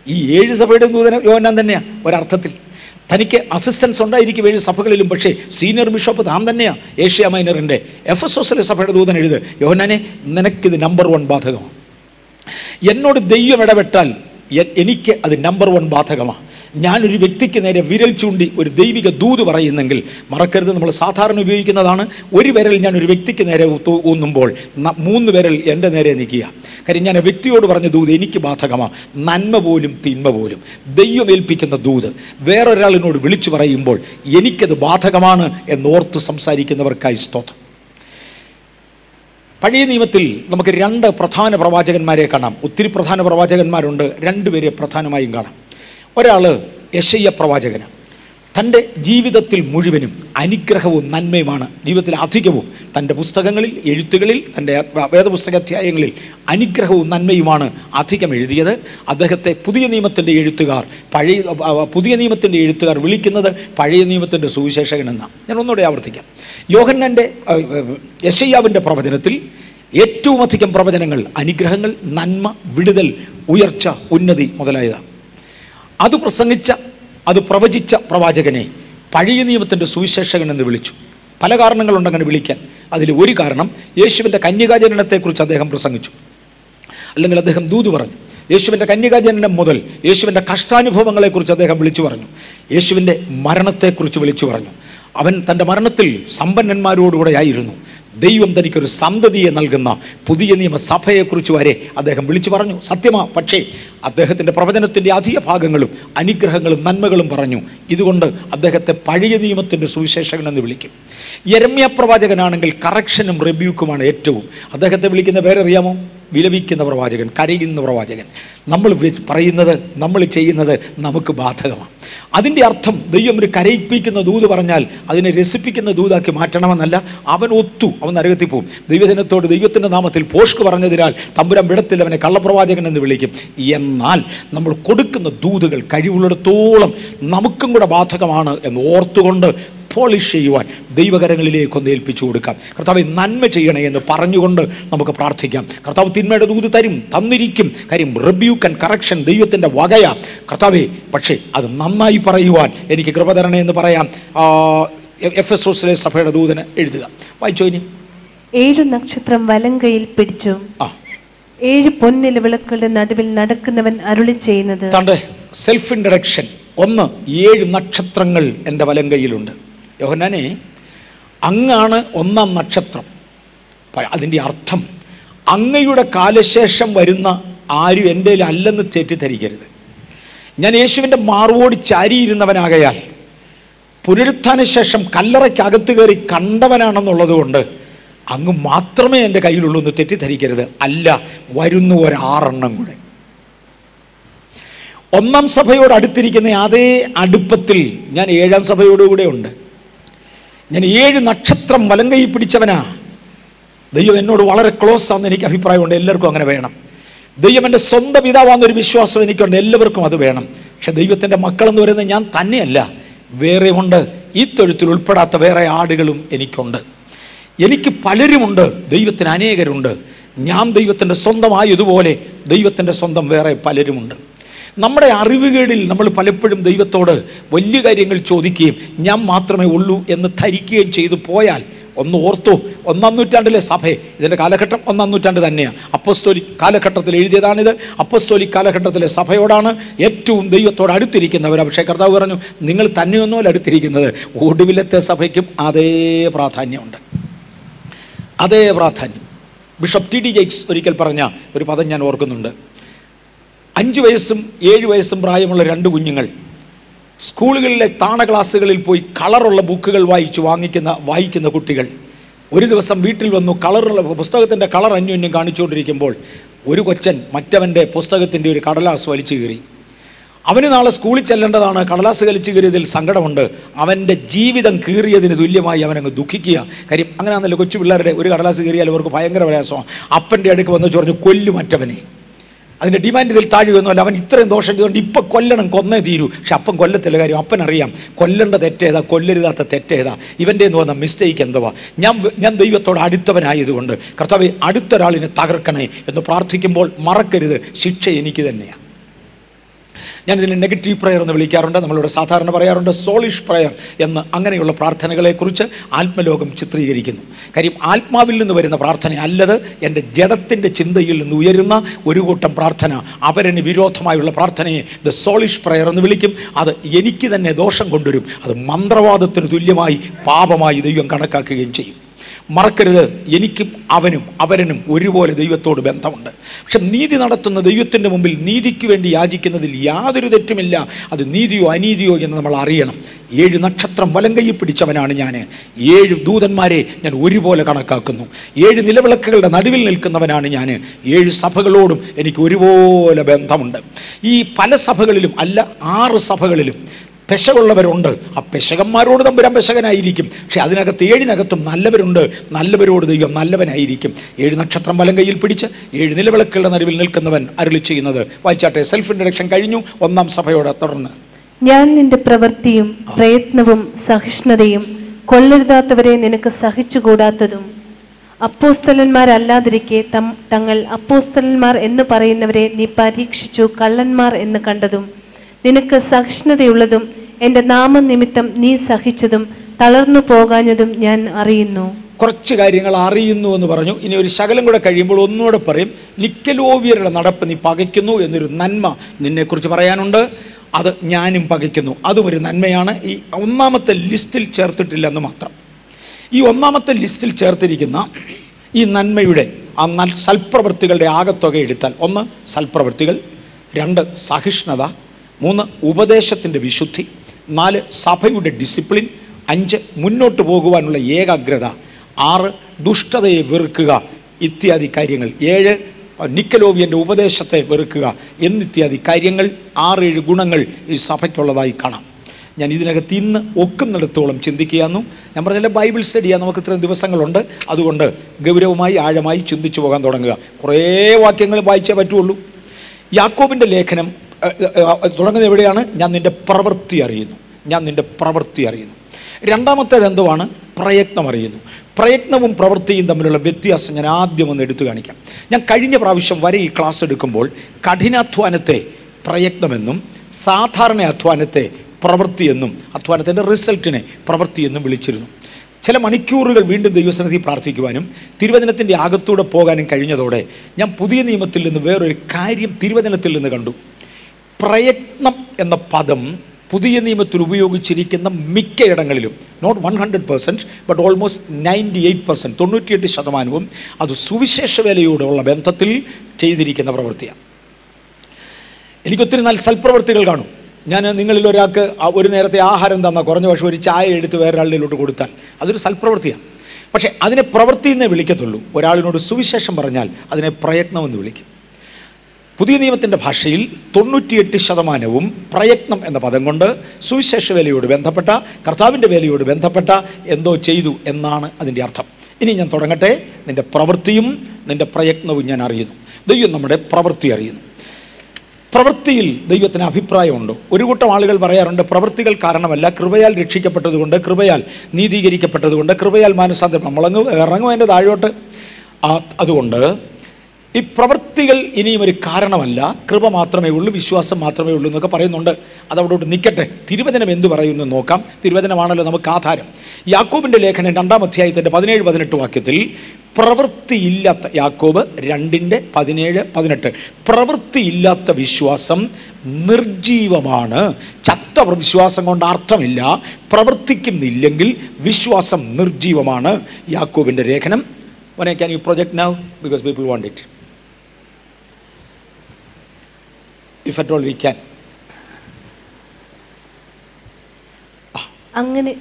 S1: ഈ ഏഴ് സഭയുടെ ദൂതന യോഹന്നാൻ തന്നെയാണ് ഒരർത്ഥത്തിൽ. തനിക്ക് അസിസ്റ്റൻസ് ഉണ്ടായിരിക്കും ഏഴ് സഭകളിലും പക്ഷേ സീനിയർ ബിഷപ്പ് താൻ തന്നെയാണ് ഏഷ്യ മൈനറിന്റെ എഫ് എസ് എസിലെ സഭയുടെ ദൂതൻ എഴുത് യോഹന്നാനെ നിനക്കിത് നമ്പർ വൺ ബാധകമാണ്. എന്നോട് ദൈവം ഇടപെട്ടാൽ എനിക്ക് അത് നമ്പർ വൺ ബാധകമാണ്. ഞാനൊരു വ്യക്തിക്ക് നേരെ വിരൽ ചൂണ്ടി ഒരു ദൈവിക ദൂത് പറയുന്നെങ്കിൽ മറക്കരുത് നമ്മൾ സാധാരണ ഉപയോഗിക്കുന്നതാണ്. ഒരു വിരൽ ഞാൻ ഒരു വ്യക്തിക്ക് നേരെ ഊന്നുമ്പോൾ മൂന്ന് വിരൽ എന്റെ നേരെ നിൽക്കുക കാര്യം ഞാൻ വ്യക്തിയോട് പറഞ്ഞ ദൂത് എനിക്ക് ബാധകമാണ് നന്മ പോലും തിന്മ പോലും. ദൈവം ഏൽപ്പിക്കുന്ന ദൂത്. വേറൊരാളിനോട് വിളിച്ചു പറയുമ്പോൾ എനിക്കത് ബാധകമാണ് എന്നോർത്ത് സംസാരിക്കുന്നവർക്കായി സ്തോത്രം. പഴയ നിയമത്തിൽ നമുക്ക് രണ്ട് പ്രധാന പ്രവാചകന്മാരെ കാണാം. ഒത്തിരി പ്രധാന പ്രവാചകന്മാരുണ്ട്. രണ്ടുപേരെ പ്രധാനമായും കാണാം. ഒരാൾ യശയ്യ പ്രവാചകന്. തന്റെ ജീവിതത്തിൽ മുഴുവനും അനുഗ്രഹവും നന്മയുമാണ് ജീവിതത്തിൽ അധികവും തന്റെ പുസ്തകങ്ങളിൽ എഴുത്തുകളിൽ തന്റെ വേദപുസ്തക അധ്യായങ്ങളിൽ അനുഗ്രഹവും നന്മയുമാണ് അധികം എഴുതിയത്. അദ്ദേഹത്തെ പുതിയ നിയമത്തിന്റെ എഴുത്തുകാർ പഴയ പുതിയ നിയമത്തിന്റെ എഴുത്തുകാർ വിളിക്കുന്നത് പഴയ നിയമത്തിന്റെ സുവിശേഷകൻ എന്നാണ് ഞാൻ ഒന്നുകൂടെ ആവർത്തിക്കാം. യോഹന്നന്റെ യശയ്യാവിന്റെ പ്രവചനത്തിൽ ഏറ്റവും അധികം പ്രവചനങ്ങൾ അനുഗ്രഹങ്ങൾ നന്മ വിടുതൽ ഉയർച്ച ഉന്നതി മുതലായതാണ് അത് പ്രസംഗിച്ച അത് പ്രവചിച്ച പ്രവാചകനെ പഴയ നിയമത്തിന്റെ സുവിശേഷകൻ എന്ന് വിളിച്ചു. പല കാരണങ്ങളുണ്ട് അങ്ങനെ വിളിക്കാൻ. അതിൽ ഒരു കാരണം യേശുവിന്റെ കന്യകാജനനത്തെക്കുറിച്ച് അദ്ദേഹം പ്രസംഗിച്ചു. അല്ലെങ്കിൽ അദ്ദേഹം ദൂത് പറഞ്ഞു. യേശുവിന്റെ കന്യകാജനനം മുതൽ യേശുവിന്റെ കഷ്ടാനുഭവങ്ങളെക്കുറിച്ച് അദ്ദേഹം വിളിച്ചു പറഞ്ഞു. യേശുവിന്റെ മരണത്തെക്കുറിച്ച് വിളിച്ചു പറഞ്ഞു. അവൻ തന്റെ മരണത്തിൽ സമ്പന്നന്മാരോടുകൂടെ ആയിരുന്നു ദൈവം തനിക്കൊരു സന്തതിയെ നൽകുന്ന പുതിയ നിയമസഭയെക്കുറിച്ച് വരെ അദ്ദേഹം വിളിച്ചു പറഞ്ഞു. സത്യമാ പക്ഷേ അദ്ദേഹത്തിന്റെ പ്രവചനത്തിന്റെ അധിക ഭാഗങ്ങളും അനുഗ്രഹങ്ങളും നന്മകളും പറഞ്ഞു. ഇതുകൊണ്ട് അദ്ദേഹത്തെ പഴയ നിയമത്തിന്റെ സുവിശേഷകൻ എന്ന് വിളിക്കും. യരമ്യ പ്രവാചകനാണെങ്കിൽ കറക്ഷനും റിബ്യൂക്കുമാണ് ഏറ്റവും. അദ്ദേഹത്തെ വിളിക്കുന്ന പേരറിയാമോ? വിലപിക്കുന്ന പ്രവാചകൻ കരയുന്ന പ്രവാചകൻ നമ്മൾ പറയുന്നത് നമ്മൾ ചെയ്യുന്നത് നമുക്ക് ബാധകമാണ്. അതിന്റെ അർത്ഥം ദൈവം ഒരു കരയിപ്പിക്കുന്ന ദൂത് പറഞ്ഞാൽ അതിനെ രസിപ്പിക്കുന്ന ദൂതാക്കി മാറ്റണമെന്നല്ല അവൻ ഒത്തു അവൻ നരകത്തിൽ പോകും ദൈവജനത്തോട് ദൈവത്തിന്റെ നാമത്തിൽ പോഷ്ക്ക് പറഞ്ഞതിനാൽ തമ്പുരാൻ വിടത്തിൽ അവനെ കള്ളപ്രവാചകൻ എന്ന് വിളിക്കും. എന്നാൽ നമ്മൾ കൊടുക്കുന്ന ദൂതുകൾ കഴിവുള്ളിടത്തോളം നമുക്കും കൂടെ ബാധകമാണ് എന്ന് ഓർത്തുകൊണ്ട് പോളിഷ് ചെയ്യുവാൻ ദൈവകരങ്ങളിലേക്കൊന്ന് ഏൽപ്പിച്ചു കൊടുക്കാം. കർത്താവ് നന്മ ചെയ്യണേ എന്ന് പറഞ്ഞുകൊണ്ട് നമുക്ക് പ്രാർത്ഥിക്കാം. കർത്താവ് തിന്മയുടെ ദൂത് തരും തന്നിരിക്കും. കാര്യം റിബ്യൂക്ക് ആൻഡ് കറക്ഷൻ ദൈവത്തിന്റെ വകയാ. കർത്താവേ പക്ഷേ അത് നന്നായി പറയുവാൻ എനിക്ക് കൃപ തരണേ എന്ന് പറയാം. എഫ് എസ് ഓസിലെ സഭയുടെ ദൂതന് എഴുതുക. വായിച്ചോ ഇനി?
S2: ഏഴു നക്ഷത്രം വലങ്കയിൽ പിടിച്ചു.
S1: ആ.
S2: ഏഴ് പൊന്നിലവിളക്കുകളുടെ നടുവിൽ നടക്കുന്നവൻ അരുളി ചെയ്യുന്നത്.
S1: സെൽഫ് ഇൻട്രഡക്ഷൻ ഒന്ന് ഏഴ് നക്ഷത്രങ്ങൾ എന്റെ വലം കയ്യിലുണ്ട് യോഹന്നാനെ അങ്ങാണ് ഒന്നാം നക്ഷത്രം. അതിന്റെ അർത്ഥം അങ്ങയുടെ കാലശേഷം വരുന്ന ആരും എന്റെ അല്ലെന്ന് തെറ്റിദ്ധരിക്കരുത്. ഞാൻ യേശുവിന്റെ മാറുവോട് ചാരിയിരുന്നവനാകയാൽ പുനരുത്ഥാന ശേഷം കല്ലറയ്ക്കകത്ത് കയറി കണ്ടവനാണെന്നുള്ളത് കൊണ്ട് അങ്ങ് മാത്രമേ എന്റെ കയ്യിലുള്ളൂ എന്ന് തെറ്റിദ്ധരിക്കരുത്. അല്ല വരുന്ന ഒരാറെണ്ണം കൂടെ. ഒന്നാം സഭയോട് അടുത്തിരിക്കുന്ന അതേ അടുപ്പത്തിൽ ഞാൻ ഏഴാം സഭയോടുകൂടെ ഉണ്ട്. ഞാൻ ഏഴ് നക്ഷത്രം വലങ്കൈ പിടിച്ചവനാ. ദൈവം എന്നോട് വളരെ ക്ലോസ് ആണെന്ന് എനിക്ക് അഭിപ്രായമുണ്ട്. എല്ലാവർക്കും അങ്ങനെ വേണം. ദൈവം എന്റെ സ്വന്തം പിതാവാന്നൊരു വിശ്വാസം എനിക്കുണ്ട്. എല്ലാവർക്കും അത് വേണം. പക്ഷെ ദൈവത്തിന്റെ മക്കളെന്ന് പറയുന്നത് ഞാൻ തന്നെയല്ല. വേറെ ഉണ്ട്. ഈ തൊഴുത്തിൽ ഉൾപ്പെടാത്ത വേറെ ആടുകളും എനിക്കുണ്ട്. എനിക്ക് പലരുമുണ്ട്. ദൈവത്തിന് അനേകരുണ്ട്. ഞാൻ ദൈവത്തിന്റെ സ്വന്തമായതുപോലെ ദൈവത്തിന്റെ സ്വന്തം വേറെ പലരുമുണ്ട്. നമ്മുടെ അറിവുകേടിൽ നമ്മൾ പലപ്പോഴും ദൈവത്തോട് വലിയ കാര്യങ്ങൾ ചോദിക്കുകയും ഞാൻ മാത്രമേ ഉള്ളൂ എന്ന് ധരിക്കുകയും ചെയ്തു പോയാൽ ഒന്ന് ഓർത്തു ഒന്നാം നൂറ്റാണ്ടിലെ സഭ ഇതിന്റെ കാലഘട്ടം ഒന്നാം നൂറ്റാണ്ട് തന്നെയാണ്. അപ്പസ്തോലി കാലഘട്ടത്തിൽ എഴുതിയതാണിത്. അപ്പസ്തോലി കാലഘട്ടത്തിലെ സഭയോടാണ് ഏറ്റവും ദൈവത്തോട് അടുത്തിരിക്കുന്നവർ. പക്ഷേ കർത്താവ് പറഞ്ഞു നിങ്ങൾ തന്നെയൊന്നുമല്ല അടുത്തിരിക്കുന്നത്. ഒടുവിലത്തെ സഭയ്ക്കും അതേ പ്രാധാന്യമുണ്ട്. അതേ പ്രാധാന്യം. ബിഷപ്പ് ടി ഡി ജെയ്ക്സ് ഒരിക്കൽ പറഞ്ഞ ഒരു പദം ഞാൻ ഓർക്കുന്നുണ്ട്. അഞ്ച് വയസ്സും ഏഴ് വയസ്സും പ്രായമുള്ള രണ്ട് കുഞ്ഞുങ്ങൾ സ്കൂളുകളിലെ താണ ക്ലാസ്സുകളിൽ പോയി കളറുള്ള ബുക്കുകൾ വായിച്ച് വാങ്ങിക്കുന്ന വായിക്കുന്ന കുട്ടികൾ. ഒരു ദിവസം വീട്ടിൽ വന്നു കളറുള്ള പുസ്തകത്തിന്റെ കളർ അന്യോന്യം കാണിച്ചുകൊണ്ടിരിക്കുമ്പോൾ ഒരു കൊച്ചൻ മറ്റവന്റെ പുസ്തകത്തിന്റെ ഒരു കടലാസ് വലിച്ചു കീറി. അവന് നാളെ സ്കൂളിൽ ചെല്ലേണ്ടതാണ്. കടലാസ് കലിച്ചു കയറിയതിൽ സങ്കടമുണ്ട്. അവന്റെ ജീവിതം കീറിയതിന് തുല്യമായി അവനങ്ങ് ദുഃഖിക്കുക. കാര്യം അങ്ങനെയാണല്ലോ കൊച്ചു പിള്ളേരുടെ ഒരു കടലാസ് കീറിയാൽ അവർക്ക് ഭയങ്കര പ്രയാസമാണ്. അപ്പന്റെ അടുക്ക് വന്ന് ചൊറഞ്ഞ് കൊല്ലു മറ്റവനെ. അതിന്റെ ഡിമാൻഡ് ഇതിൽ താഴുകയൊന്നുമല്ല അവൻ ഇത്രയും ദോഷം ചെയ്തുകൊണ്ട് ഇപ്പം കൊല്ലണം കൊന്നേ തീരൂ. പക്ഷെ അപ്പം കൊല്ലത്തില്ല കാര്യം. അപ്പൻ അറിയാം കൊല്ലേണ്ട തെറ്റേതാ കൊല്ലരുതാത്ത തെറ്റേതാ. ഇവന്റെ എന്ന് വന്ന മിസ്റ്റേക്ക് എന്തുവാ? ഞാൻ ഞാൻ ദൈവത്തോട് അടുത്തവനായതുകൊണ്ട് കർത്താവ് അടുത്തൊരാളിനെ തകർക്കണേ എന്ന് പ്രാർത്ഥിക്കുമ്പോൾ മറക്കരുത്. ശിക്ഷ എനിക്ക് തന്നെയാണ് ഞാൻ ഇതിനെ നെഗറ്റീവ് പ്രയർ എന്ന് വിളിക്കാറുണ്ട്. നമ്മളിവിടെ സാധാരണ പറയാറുണ്ട് സോളിഷ് പ്രയർ എന്ന്. അങ്ങനെയുള്ള പ്രാർത്ഥനകളെക്കുറിച്ച് ആത്മലോകം ചിത്രീകരിക്കുന്നു. കാര്യം ആത്മാവിൽ നിന്ന് വരുന്ന പ്രാർത്ഥന അല്ലത് എന്റെ ജഡത്തിന്റെ ചിന്തയിൽ നിന്ന് ഉയരുന്ന ഒരു കൂട്ടം പ്രാർത്ഥന. അവരന് വിരോധമായുള്ള പ്രാർത്ഥനയെ ദ സോളിഷ് പ്രയർ എന്ന് വിളിക്കും. അത് എനിക്ക് തന്നെ ദോഷം കൊണ്ടുവരും. അത് മന്ത്രവാദത്തിന് തുല്യമായി പാപമായി ദൈവം കണക്കാക്കുകയും ചെയ്യും. മറക്കരുത്. എനിക്കും അവനും അവരനും ഒരുപോലെ ദൈവത്തോട് ബന്ധമുണ്ട്. പക്ഷെ നീതി നടത്തുന്ന ദൈവത്തിന്റെ മുമ്പിൽ നീതിക്ക് വേണ്ടി യാചിക്കുന്നതിൽ യാതൊരു തെറ്റുമില്ല. അത് നീതിയോ അനീതിയോ എന്ന് നമ്മൾ അറിയണം. ഏഴ് നക്ഷത്രം വലങ്കൈ പിടിച്ചവനാണ് ഞാൻ. ഏഴ് ദൂതന്മാരെ ഞാൻ ഒരുപോലെ കണക്കാക്കുന്നു. ഏഴ് നിലവിളക്കുകളുടെ നടുവിൽ നിൽക്കുന്നവനാണ് ഞാൻ. ഏഴ് സഭകളോടും എനിക്ക് ഒരുപോലെ ബന്ധമുണ്ട്. ഈ പല സഭകളിലും അല്ല ആറ് സഭകളിലും പെശകുള്ളവരുണ്ട്. ആ പെശകന്മാരോട് തമ്പുരാൻ പെശകനായിരിക്കും. പക്ഷെ അതിനകത്ത് ഏഴിനകത്തും നല്ലവരുണ്ട്. നല്ലവരോട് ദൈവം നല്ലവനായിരിക്കും. ഏഴ് നക്ഷത്രം വലം കയ്യിൽ പിടിച്ച് ഏഴ് നിലവിളക്കുകളുടെ നടുവിൽ നിൽക്കുന്നവൻ അരുളി ചെയ്യുന്നത്. വായിച്ചാട്ടെ സെൽഫ് ഇൻട്രഡക്ഷൻ കഴിഞ്ഞു. ഒന്നാം സഭയോടെ തുടർന്ന്.
S2: ഞാൻ നിന്റെ പ്രവൃത്തിയും പ്രയത്നവും സഹിഷ്ണുതയും കൊള്ളരുതാത്തവരെ നിനക്ക് സഹിച്ചുകൂടാത്തതും. അപ്പോസ്തലന്മാരല്ലാതിരിക്കെ തങ്ങൾ അപ്പോസ്തലന്മാർ എന്ന് പറയുന്നവരെ നീ പരീക്ഷിച്ചു കള്ളന്മാർ എന്ന് കണ്ടതും. നിനക്ക് സഹിഷ്ണുതയുള്ളതും എന്റെ നാമനിമിത്തം നീ സഹിച്ചതും തളർന്നു പോകാഞ്ഞതും ഞാൻ അറിയുന്നു.
S1: കുറച്ച് കാര്യങ്ങൾ അറിയുന്നു എന്ന് പറഞ്ഞു. ഇനി ഒരു ശകലം കൂടെ കഴിയുമ്പോൾ ഒന്നുകൂടെ പറയും നിക്കലോവിയരുടെ നടപ്പ് നീ പകയ്ക്കുന്നു എന്നൊരു നന്മ നിന്നെക്കുറിച്ച് പറയാനുണ്ട്. അത് ഞാനും പകയ്ക്കുന്നു. അതും ഒരു നന്മയാണ്. ഈ ഒന്നാമത്തെ ലിസ്റ്റിൽ ചേർത്തിട്ടില്ലെന്ന് മാത്രം. ഈ ഒന്നാമത്തെ ലിസ്റ്റിൽ ചേർത്തിരിക്കുന്ന ഈ നന്മയുടെ ആ സൽപ്രവൃത്തികളുടെ ആകത്തുക എടുത്താൽ ഒന്ന് സൽപ്രവൃത്തികൾ രണ്ട് സഹിഷ്ണുത. മൂന്ന് ഉപദേശത്തിന്റെ വിശുദ്ധി. നാല് സഭയുടെ ഡിസിപ്ലിൻ. അഞ്ച് മുന്നോട്ട് പോകുവാനുള്ള ഏകാഗ്രത. ആറ് ദുഷ്ടതയെ വെറുക്കുക. ഇത്യാദി കാര്യങ്ങൾ. ഏഴ് നിക്കലോവിയന്റെ ഉപദേശത്തെ വെറുക്കുക. എന്നിത്യാദി കാര്യങ്ങൾ. ആറേഴ് ഗുണങ്ങൾ ഈ സഭയ്ക്കുള്ളതായി കാണാം. ഞാൻ ഇതിനകത്ത് ഇന്ന് ഒക്കുന്നിടത്തോളം ചിന്തിക്കുകയെന്നു ഞാൻ പറഞ്ഞാൽ ബൈബിൾ സ്റ്റഡി ചെയ്യാൻ നമുക്ക് ഇത്രയും ദിവസങ്ങളുണ്ട്. അതുകൊണ്ട് ഗൗരവമായി ആഴമായി ചിന്തിച്ചു പോകാൻ തുടങ്ങുക. കുറേ വാക്യങ്ങൾ വായിച്ചേ പറ്റുള്ളൂ. യാക്കോബിന്റെ ലേഖനം തുടങ്ങുന്നത് എവിടെയാണ്? ഞാൻ നിന്റെ പ്രവൃത്തി അറിയുന്നു. ഞാൻ നിന്റെ പ്രവൃത്തി അറിയുന്നു. രണ്ടാമത്തേത് എന്തുവാണ്? പ്രയത്നം അറിയുന്നു. പ്രയത്നവും പ്രവൃത്തിയും തമ്മിലുള്ള വ്യത്യാസം ഞാൻ ആദ്യം ഒന്ന് എടുത്തു കാണിക്കാം. ഞാൻ കഴിഞ്ഞ പ്രാവശ്യം വരെ ഈ ക്ലാസ് എടുക്കുമ്പോൾ കഠിനാധ്വാനത്തെ പ്രയത്നമെന്നും സാധാരണ അധ്വാനത്തെ പ്രവൃത്തിയെന്നും അധ്വാനത്തിന്റെ റിസൾട്ടിനെ പ്രവൃത്തിയെന്നും വിളിച്ചിരുന്നു. ചില മണിക്കൂറുകൾ വീണ്ടും ദൈവസന്നിധി പ്രാർത്ഥിക്കുവാനും തിരുവചനത്തിന്റെ അകത്തൂടെ പോകാനും കഴിഞ്ഞതോടെ ഞാൻ പുതിയ നിയമത്തിൽ നിന്ന് വേറൊരു കാര്യം തിരുവചനത്തിൽ നിന്ന് കണ്ടു. പ്രയത്നം എന്ന പദം പുതിയ നിയമത്തിൽ ഉപയോഗിച്ചിരിക്കുന്ന മിക്കയിടങ്ങളിലും not one hundred percent but almost ninety eight percent തൊണ്ണൂറ്റിയെട്ട് ശതമാനവും അത് സുവിശേഷ വേലയോടുള്ള ബന്ധത്തിൽ ചെയ്തിരിക്കുന്ന പ്രവൃത്തിയാണ്. എനിക്കൊത്തിരി നല്ല സൽപ്രവൃത്തികൾ കാണും. ഞാൻ നിങ്ങളിൽ ഒരാൾക്ക് ഒരു നേരത്തെ ആഹാരം തന്ന കുറഞ്ഞ പക്ഷേ ഒരു ചായ എടുത്ത് വേറൊരാളിലോട്ട് കൊടുത്താൽ അതൊരു സൽപ്രവൃത്തിയാണ് പക്ഷേ അതിനെ പ്രവൃത്തി എന്നേ വിളിക്കത്തുള്ളൂ. ഒരാളിനോട് സുവിശേഷം പറഞ്ഞാൽ അതിനെ പ്രയത്നമെന്ന് വിളിക്കും. പുതിയ നിയമത്തിന്റെ ഭാഷയിൽ തൊണ്ണൂറ്റിയെട്ട് ശതമാനവും പ്രയത്നം എന്ന പദം കൊണ്ട് സുവിശേഷ വേലയോട് ബന്ധപ്പെട്ട കർത്താവിന്റെ വേലയോട് ബന്ധപ്പെട്ട എന്തോ ചെയ്തു എന്നാണ് അതിന്റെ അർത്ഥം. ഇനി ഞാൻ തുടങ്ങട്ടെ. നിന്റെ പ്രവൃത്തിയും നിന്റെ പ്രയത്നവും ഞാൻ അറിയുന്നു. ദൈവം നമ്മുടെ പ്രവൃത്തി അറിയുന്നു. പ്രവൃത്തിയിൽ ദൈവത്തിന് അഭിപ്രായമുണ്ടോ. ഒരു കൂട്ടം ആളുകൾ പറയാറുണ്ട് പ്രവൃത്തികൾ കാരണമല്ല കൃപയാൽ രക്ഷിക്കപ്പെട്ടതുകൊണ്ട് കൃപയാൽ നീതീകരിക്കപ്പെട്ടതുകൊണ്ട് കൃപയാൽ മാനസാന്തരം. നമ്മളങ്ങ് ഇറങ്ങും അതിന്റെ താഴോട്ട്. അതുകൊണ്ട് ഈ പ്രവൃത്തികൾ ഇനിയും ഒരു കാരണമല്ല. കൃപ മാത്രമേ ഉള്ളൂ വിശ്വാസം മാത്രമേ ഉള്ളൂ എന്നൊക്കെ പറയുന്നുണ്ട്. അതവിടോട്ട് നിൽക്കട്ടെ തിരുവചനം എന്തു പറയുന്നു നോക്കാം. തിരുവചനമാണല്ലോ നമുക്ക് ആധാരം. യാക്കോബിന്റെ ലേഖനം രണ്ടാം അധ്യായത്തിന്റെ പതിനേഴ് പതിനെട്ട് വാക്യത്തിൽ പ്രവൃത്തിയില്ലാത്ത യാക്കോബ് രണ്ടിന്റെ പതിനേഴ് പതിനെട്ട്. പ്രവൃത്തിയില്ലാത്ത വിശ്വാസം നിർജീവമാണ് ചത്ത വിശ്വാസം കൊണ്ട് അർത്ഥമില്ല. പ്രവർത്തിക്കുന്നില്ലെങ്കിൽ വിശ്വാസം നിർജീവമാണ് യാക്കോബിന്റെ ലേഖനം. When I can you project now? Because people want it. If at all we can.
S2: അങ്ങനെ.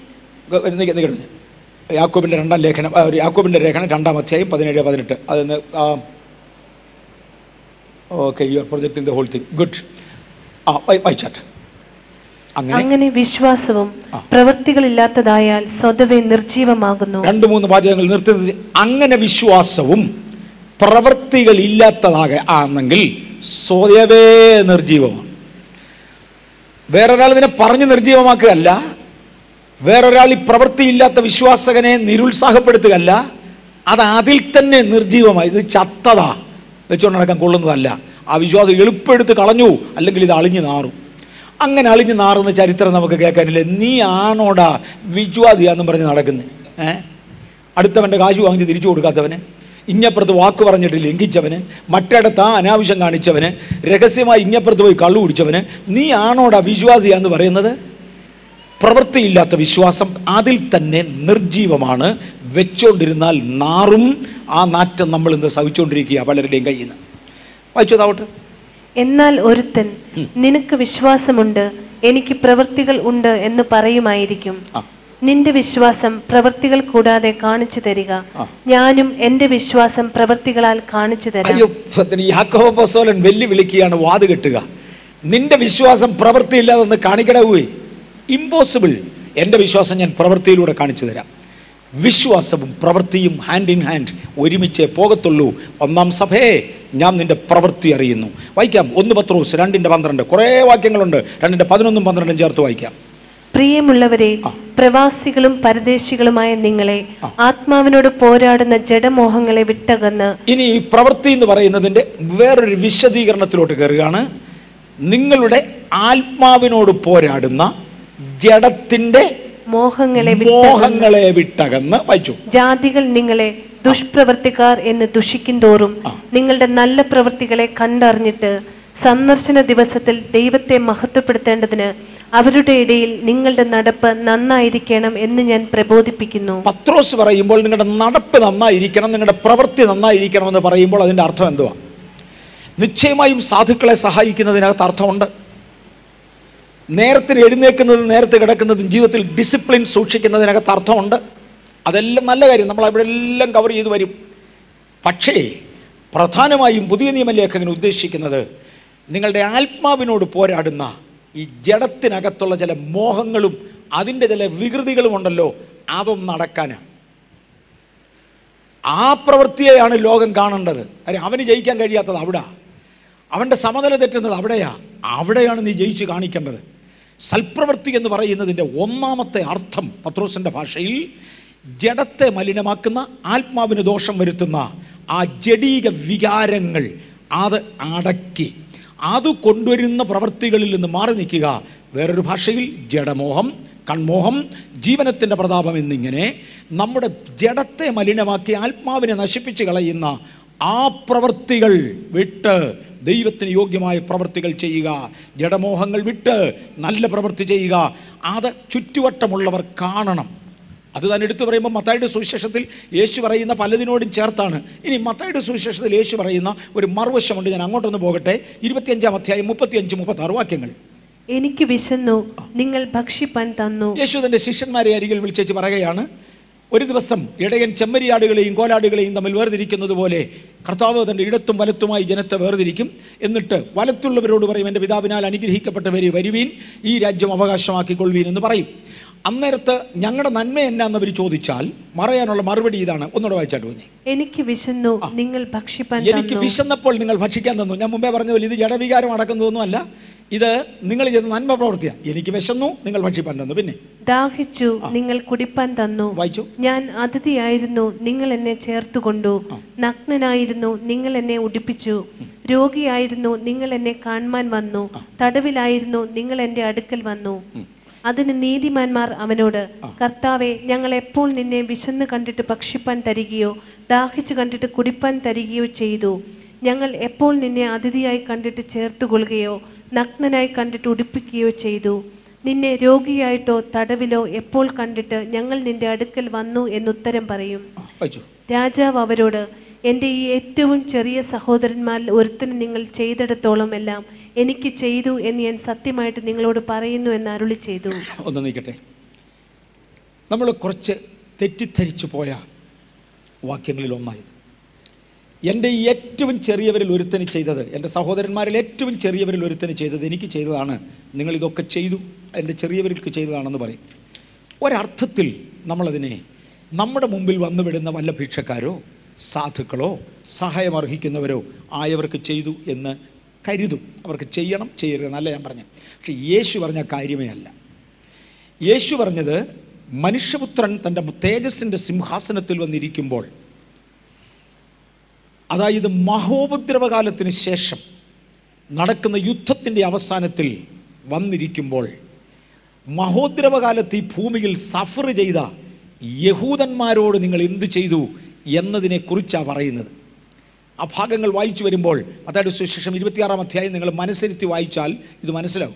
S1: യാക്കോബിന്റെ രണ്ടാം ലേഖനം ഒരു യാക്കോബിന്റെ ലേഖനം രണ്ടാം അധ്യായം പതിനേഴ് പതിനെട്ട്. അതിന് okay you are in the whole thing good ആ വായി- വായിച്ചാട്ടെ അങ്ങനെ
S2: വിശ്വാസവും. പ്രവൃത്തികളില്ലാത്തതായാൽ സ്വതവേ നിർജീവമാകുന്നു
S1: രണ്ട് മൂന്ന് വാചകങ്ങൾ നിർത്തി. അങ്ങനെ വിശ്വാസവും പ്രവൃത്തികളില്ലാത്തതാകെ ആണെങ്കിൽ സ്വയവേ നിർജീവമാണ്. വേറൊരാൾ ഇതിനെ പറഞ്ഞ് നിർജീവമാക്കുകയല്ല. വേറൊരാൾ ഈ പ്രവൃത്തിയില്ലാത്ത വിശ്വാസകനെ നിരുത്സാഹപ്പെടുത്തുകയല്ല. അത് അതിൽ തന്നെ നിർജീവമായി. ഇത് ചത്തതാ. വെച്ചുകൊണ്ട് നടക്കാൻ കൊള്ളുന്നതല്ല. ആ വിശ്വാസം എളുപ്പെടുത്ത് കളഞ്ഞു. അല്ലെങ്കിൽ ഇത് അളിഞ്ഞു നാറും. അങ്ങനെ അളിഞ്ഞു നാറുന്ന ചരിത്രം നമുക്ക് കേൾക്കാനില്ല. നീ ആണോടാ വിശ്വാസിയാന്നും പറഞ്ഞ് നടക്കുന്നത് ഏ? അടുത്തവന്റെ കാശ് വാങ്ങിച്ച് തിരിച്ചു കൊടുക്കാത്തവന്. ഇഞ്ഞപ്പുറത്ത് വാക്ക് പറഞ്ഞിട്ട് ലംഘിച്ചവന് മറ്റിടത്ത് ആ അനാവശ്യം കാണിച്ചവന് രഹസ്യമായി ഇഞ്ഞപ്പുറത്ത് പോയി കള്ളു കുടിച്ചവന് നീ ആണോടാ വിശ്വാസിയാന്ന് പറയുന്നത്? പ്രവൃത്തിയില്ലാത്ത വിശ്വാസം അതിൽ തന്നെ നിർജീവമാണ് വെച്ചോണ്ടിരുന്നാൽ നാറും. ആ നാറ്റം നമ്മൾ ഇന്ന് സഹിച്ചുകൊണ്ടിരിക്കുക പലരുടെയും കയ്യിൽ നിന്ന് വായിച്ചതാവട്ടെ
S2: എന്നാൽ ഒരുത്തൻ നിനക്ക് വിശ്വാസമുണ്ട് എനിക്ക് പ്രവൃത്തികൾ ഉണ്ട് എന്ന് പറയുമായിരിക്കും.
S1: ആ.
S2: നിന്റെ വിശ്വാസം പ്രവൃത്തികൾ കൂടാതെ കാണിച്ചു തരിക. ഞാനും എന്റെ വിശ്വാസം പ്രവൃത്തികളാൽ കാണിച്ചു തരാം.
S1: യാക്കോബോസോലൻ വെല്ലുവിളിക്കുകയാണ് വാത് കെട്ടുക. നിന്റെ വിശ്വാസം പ്രവൃത്തി പ്രവൃത്തിയില്ലാതെന്ന് കാണിക്കടവുകേ ഇമ്പോസിബിൾ എന്റെ വിശ്വാസം ഞാൻ പ്രവൃത്തിയിലൂടെ കാണിച്ചു തരാം. വിശ്വാസവും പ്രവൃത്തിയും ഹാൻഡ് ഇൻ ഹാൻഡ് ഒരുമിച്ച് പോകത്തുള്ളൂ. ഒന്നാം സഭയെ ഞാൻ നിന്റെ പ്രവൃത്തി അറിയുന്നു. വായിക്കാം. ഒന്ന് പത്രോസ് രണ്ടിന്റെ പന്ത്രണ്ട്. കുറേ വാക്യങ്ങളുണ്ട്. രണ്ടിന്റെ പതിനൊന്നും പന്ത്രണ്ടും ചേർത്ത് വായിക്കാം.
S2: പ്രിയമുള്ളവരെ പ്രവാസികളും പരദേശികളുമായ നിങ്ങളെ ആത്മാവിനോട് പോരാടുന്ന ജഡമോഹങ്ങളെ വിട്ടകന്ന്
S1: ഇനി ഈ പ്രവൃത്തി എന്ന് പറയുന്നതിന്റെ വേറൊരു വിശദീകരണത്തിലോട്ട് കയറുകയാണ്. നിങ്ങളുടെ ആത്മാവിനോട് പോരാടുന്ന ജഡത്തിന്റെ
S2: മോഹങ്ങളെ വിട്ടകന്ന്
S1: മോഹങ്ങളെ വിട്ടകന്ന് വായിച്ചു.
S2: ജാതികൾ നിങ്ങളെ ദുഷ്പ്രവർത്തിക്കാർ എന്ന് ദുഷിക്കും തോറും നിങ്ങളുടെ നല്ല പ്രവൃത്തികളെ കണ്ടറിഞ്ഞിട്ട് സന്ദർശന ദിവസത്തിൽ ദൈവത്തെ മഹത്വപ്പെടുത്തേണ്ടതിന് അവരുടെ ഇടയിൽ നിങ്ങളുടെ നടപ്പ് നന്നായിരിക്കണം എന്ന് ഞാൻ പ്രബോധിപ്പിക്കുന്നു.
S1: പത്രോസ് പറയുമ്പോൾ നിങ്ങളുടെ നടപ്പ് നന്നായിരിക്കണം നിങ്ങളുടെ പ്രവൃത്തി നന്നായിരിക്കണം എന്ന് പറയുമ്പോൾ അതിന്റെ അർത്ഥം എന്തുവാ? നിശ്ചയമായും സാധുക്കളെ സഹായിക്കുന്നതിനകത്ത് അർത്ഥമുണ്ട്. നേരത്തിന് എഴുന്നേൽക്കുന്നതും നേരത്തെ കിടക്കുന്നതും ജീവിതത്തിൽ ഡിസിപ്ലിൻ സൂക്ഷിക്കുന്നതിനകത്ത് അർത്ഥമുണ്ട്. അതെല്ലാം നല്ല കാര്യം. നമ്മൾ അവിടെ എല്ലാം കവർ ചെയ്തു വരും. പക്ഷേ പ്രധാനമായും പുതിയ നിയമലേഖകൻ ഉദ്ദേശിക്കുന്നത് നിങ്ങളുടെ ആത്മാവിനോട് പോരാടുന്ന ഈ ജഡത്തിനകത്തുള്ള ചില മോഹങ്ങളും അതിന്റെ ചില വികൃതികളും ഉണ്ടല്ലോ അതൊന്നും നടക്കാനാണ് ആ പ്രവൃത്തിയെയാണ് ലോകം കാണേണ്ടത്. അരെ അവന് ജയിക്കാൻ കഴിയാത്തത് അവിടെ. അവന്റെ സമനില തെറ്റുന്നത് അവിടെയാ. അവിടെയാണ് നീ ജയിച്ച് കാണിക്കേണ്ടത്. സൽപ്രവൃത്തി എന്ന് പറയുന്നതിന്റെ ഒന്നാമത്തെ അർത്ഥം പത്രോസിന്റെ ഭാഷയിൽ ജഡത്തെ മലിനമാക്കുന്ന ആത്മാവിന് ദോഷം വരുത്തുന്ന ആ ജഡീക വികാരങ്ങൾ അത് അടക്കി. അത് കൊണ്ടുവരുന്ന പ്രവൃത്തികളിൽ നിന്ന് മാറി നിൽക്കുക. വേറൊരു ഭാഷയിൽ ജഡമോഹം കൺമോഹം ജീവനത്തിന്റെ പ്രതാപം എന്നിങ്ങനെ നമ്മുടെ ജഡത്തെ മലിനമാക്കി ആത്മാവിനെ നശിപ്പിച്ച് കളയുന്ന ആ പ്രവൃത്തികൾ വിട്ട് ദൈവത്തിന് യോഗ്യമായ പ്രവൃത്തികൾ ചെയ്യുക. ജഡമോഹങ്ങൾ വിട്ട് നല്ല പ്രവൃത്തി ചെയ്യുക. അത് ചുറ്റുവട്ടമുള്ളവർ കാണണം. അത് താൻ എടുത്തു പറയുമ്പോൾ മത്തായുടെ സുവിശേഷത്തിൽ യേശു പറയുന്ന പലതിനോടും ചേർത്താണ്. ഇനി മത്തായുടെ സുവിശേഷത്തിൽ യേശു പറയുന്ന ഒരു മറുവശമുണ്ട്. ഞാൻ അങ്ങോട്ടൊന്ന് പോകട്ടെ. ഇരുപത്തിയഞ്ചാം അധ്യായം മുപ്പത്തിയഞ്ച് മുപ്പത്താറ് വാക്യങ്ങൾ.
S2: എനിക്ക് വിശന്നു. നിങ്ങൾ ഭക്ഷിപ്പാൻ തന്നു.
S1: യേശു തന്റെ ശിഷ്യന്മാരെ അരികിൽ വിളിച്ചേച്ച് പറയുകയാണ് ഒരു ദിവസം ഇടയൻ ചെമ്മരിയാടുകളെയും കോലാടുകളെയും തമ്മിൽ വേർതിരിക്കുന്നത് പോലെ കർത്താവ് തന്റെ ഇടത്തും വലത്തുമായി ജനത്തെ വേർതിരിക്കും. എന്നിട്ട് വലത്തുള്ളവരോട് പറയും എന്റെ പിതാവിനാൽ അനുഗ്രഹിക്കപ്പെട്ടവരെ വരുവീൻ. ഈ രാജ്യം അവകാശമാക്കിക്കൊള്ളുവീൻ എന്ന് പറയും. അന്നേരത്ത് ഞങ്ങളുടെ നന്മ എന്നാന്ന് അവർ ചോദിച്ചാൽ മറയാനുള്ള മറുപടി ഇതാണ്. ഒന്നുകൂടെ വായിച്ചാട്ട് കുഞ്ഞെ
S2: എനിക്ക് വിശന്നു നിങ്ങൾ ഭക്ഷിപ്പാൻ
S1: എനിക്ക് വിശന്നപ്പോൾ നിങ്ങൾ ഭക്ഷിക്കാൻ തന്നു. ഞാൻ മുമ്പേ പറഞ്ഞ പോലെ ഇത് ജഡവികാരം അടക്കുന്നതൊന്നുമല്ല ഇത് നിങ്ങൾ ചെയ്ത നന്മ പ്രവർത്തിയാണ് എനിക്ക് വിശന്നു നിങ്ങൾ ഭക്ഷിപ്പാൻ തന്നു. പിന്നെ?
S2: ദാഹിച്ചു നിങ്ങൾ കുടിപ്പാൻ തന്നു.
S1: വായിച്ചു.
S2: ഞാൻ അതിഥിയായിരുന്നു നിങ്ങൾ എന്നെ ചേർത്തുകൊണ്ടു. നഗ്നനായിരുന്നു നിങ്ങൾ എന്നെ ഉടുപ്പിച്ചു. രോഗിയായിരുന്നു നിങ്ങൾ എന്നെ കാണുവാൻ വന്നു. തടവിലായിരുന്നു നിങ്ങൾ എന്റെ അടുക്കൽ വന്നു. അതിന് നീതിമാന്മാർ അവനോട് കർത്താവെ ഞങ്ങൾ എപ്പോൾ നിന്നെ വിശന്ന് കണ്ടിട്ട് ഭക്ഷിപ്പാൻ തരികയോ ദാഹിച്ചു കണ്ടിട്ട് കുടിപ്പാൻ തരികയോ ചെയ്തു? ഞങ്ങൾ എപ്പോൾ നിന്നെ അതിഥിയായി കണ്ടിട്ട് ചേർത്തുകൊള്ളുകയോ നഗ്നനായി കണ്ടിട്ട് ഉടുപ്പിക്കുകയോ ചെയ്തു? നിന്നെ രോഗിയായിട്ടോ തടവിലോ എപ്പോൾ കണ്ടിട്ട് ഞങ്ങൾ നിന്റെ അടുക്കൽ വന്നു എന്നുത്തരം പറയും? രാജാവ് അവരോട് എന്റെ ഈ ഏറ്റവും ചെറിയ സഹോദരന്മാരിൽ ഒരുത്തിന് നിങ്ങൾ ചെയ്തിടത്തോളം എല്ലാം എനിക്ക് ചെയ്തു എന്ന് ഞാൻ സത്യമായിട്ട് നിങ്ങളോട് പറയുന്നു എന്ന് അരുളി ചെയ്തു.
S1: ഒന്ന് നീക്കട്ടെ. നമ്മൾ കുറച്ച് തെറ്റിദ്ധരിച്ചു പോയ വാക്യങ്ങളിൽ ഒന്നായത് എന്റെ ഏറ്റവും ചെറിയവരിൽ ഒരുത്തന് ചെയ്തത് എന്റെ സഹോദരന്മാരിൽ ഏറ്റവും ചെറിയവരിൽ ഒരുത്തന് ചെയ്തത് എനിക്ക് ചെയ്തതാണ് നിങ്ങളിതൊക്കെ ചെയ്തു എന്റെ ചെറിയവർക്ക് ചെയ്തതാണെന്ന് പറയും. ഒരർത്ഥത്തിൽ നമ്മളതിനെ നമ്മുടെ മുമ്പിൽ വന്നു വന്നുവിടുന്ന വല്ല ഭിക്ഷക്കാരോ സാധുക്കളോ സഹായം അർഹിക്കുന്നവരോ ആയവർക്ക് ചെയ്തു എന്ന് കരുതും. അവർക്ക് ചെയ്യണം ചെയ്യരുത് എന്നല്ല ഞാൻ പറഞ്ഞു പക്ഷേ യേശു പറഞ്ഞ കാര്യമേ അല്ല. യേശു പറഞ്ഞത് മനുഷ്യപുത്രൻ തന്റെ തേജസ്സിന്റെ സിംഹാസനത്തിൽ വന്നിരിക്കുമ്പോൾ അതായത് മഹോപദ്രവകാലത്തിന് ശേഷം നടക്കുന്ന യുദ്ധത്തിന്റെ അവസാനത്തിൽ വന്നിരിക്കുമ്പോൾ മഹോദ്രവകാലത്ത് ഈ ഭൂമിയിൽ സഫർ ചെയ്ത യഹൂദന്മാരോട് നിങ്ങൾ എന്തു ചെയ്തു എന്നതിനെക്കുറിച്ചാണ് പറയുന്നത്. ആ ഭാഗങ്ങൾ വായിച്ചു വരുമ്പോൾ അതായത് സുശേഷം ഇരുപത്തിയാറാം അധ്യായം നിങ്ങൾ മനസ്സിരുത്തി വായിച്ചാൽ ഇത് മനസ്സിലാവും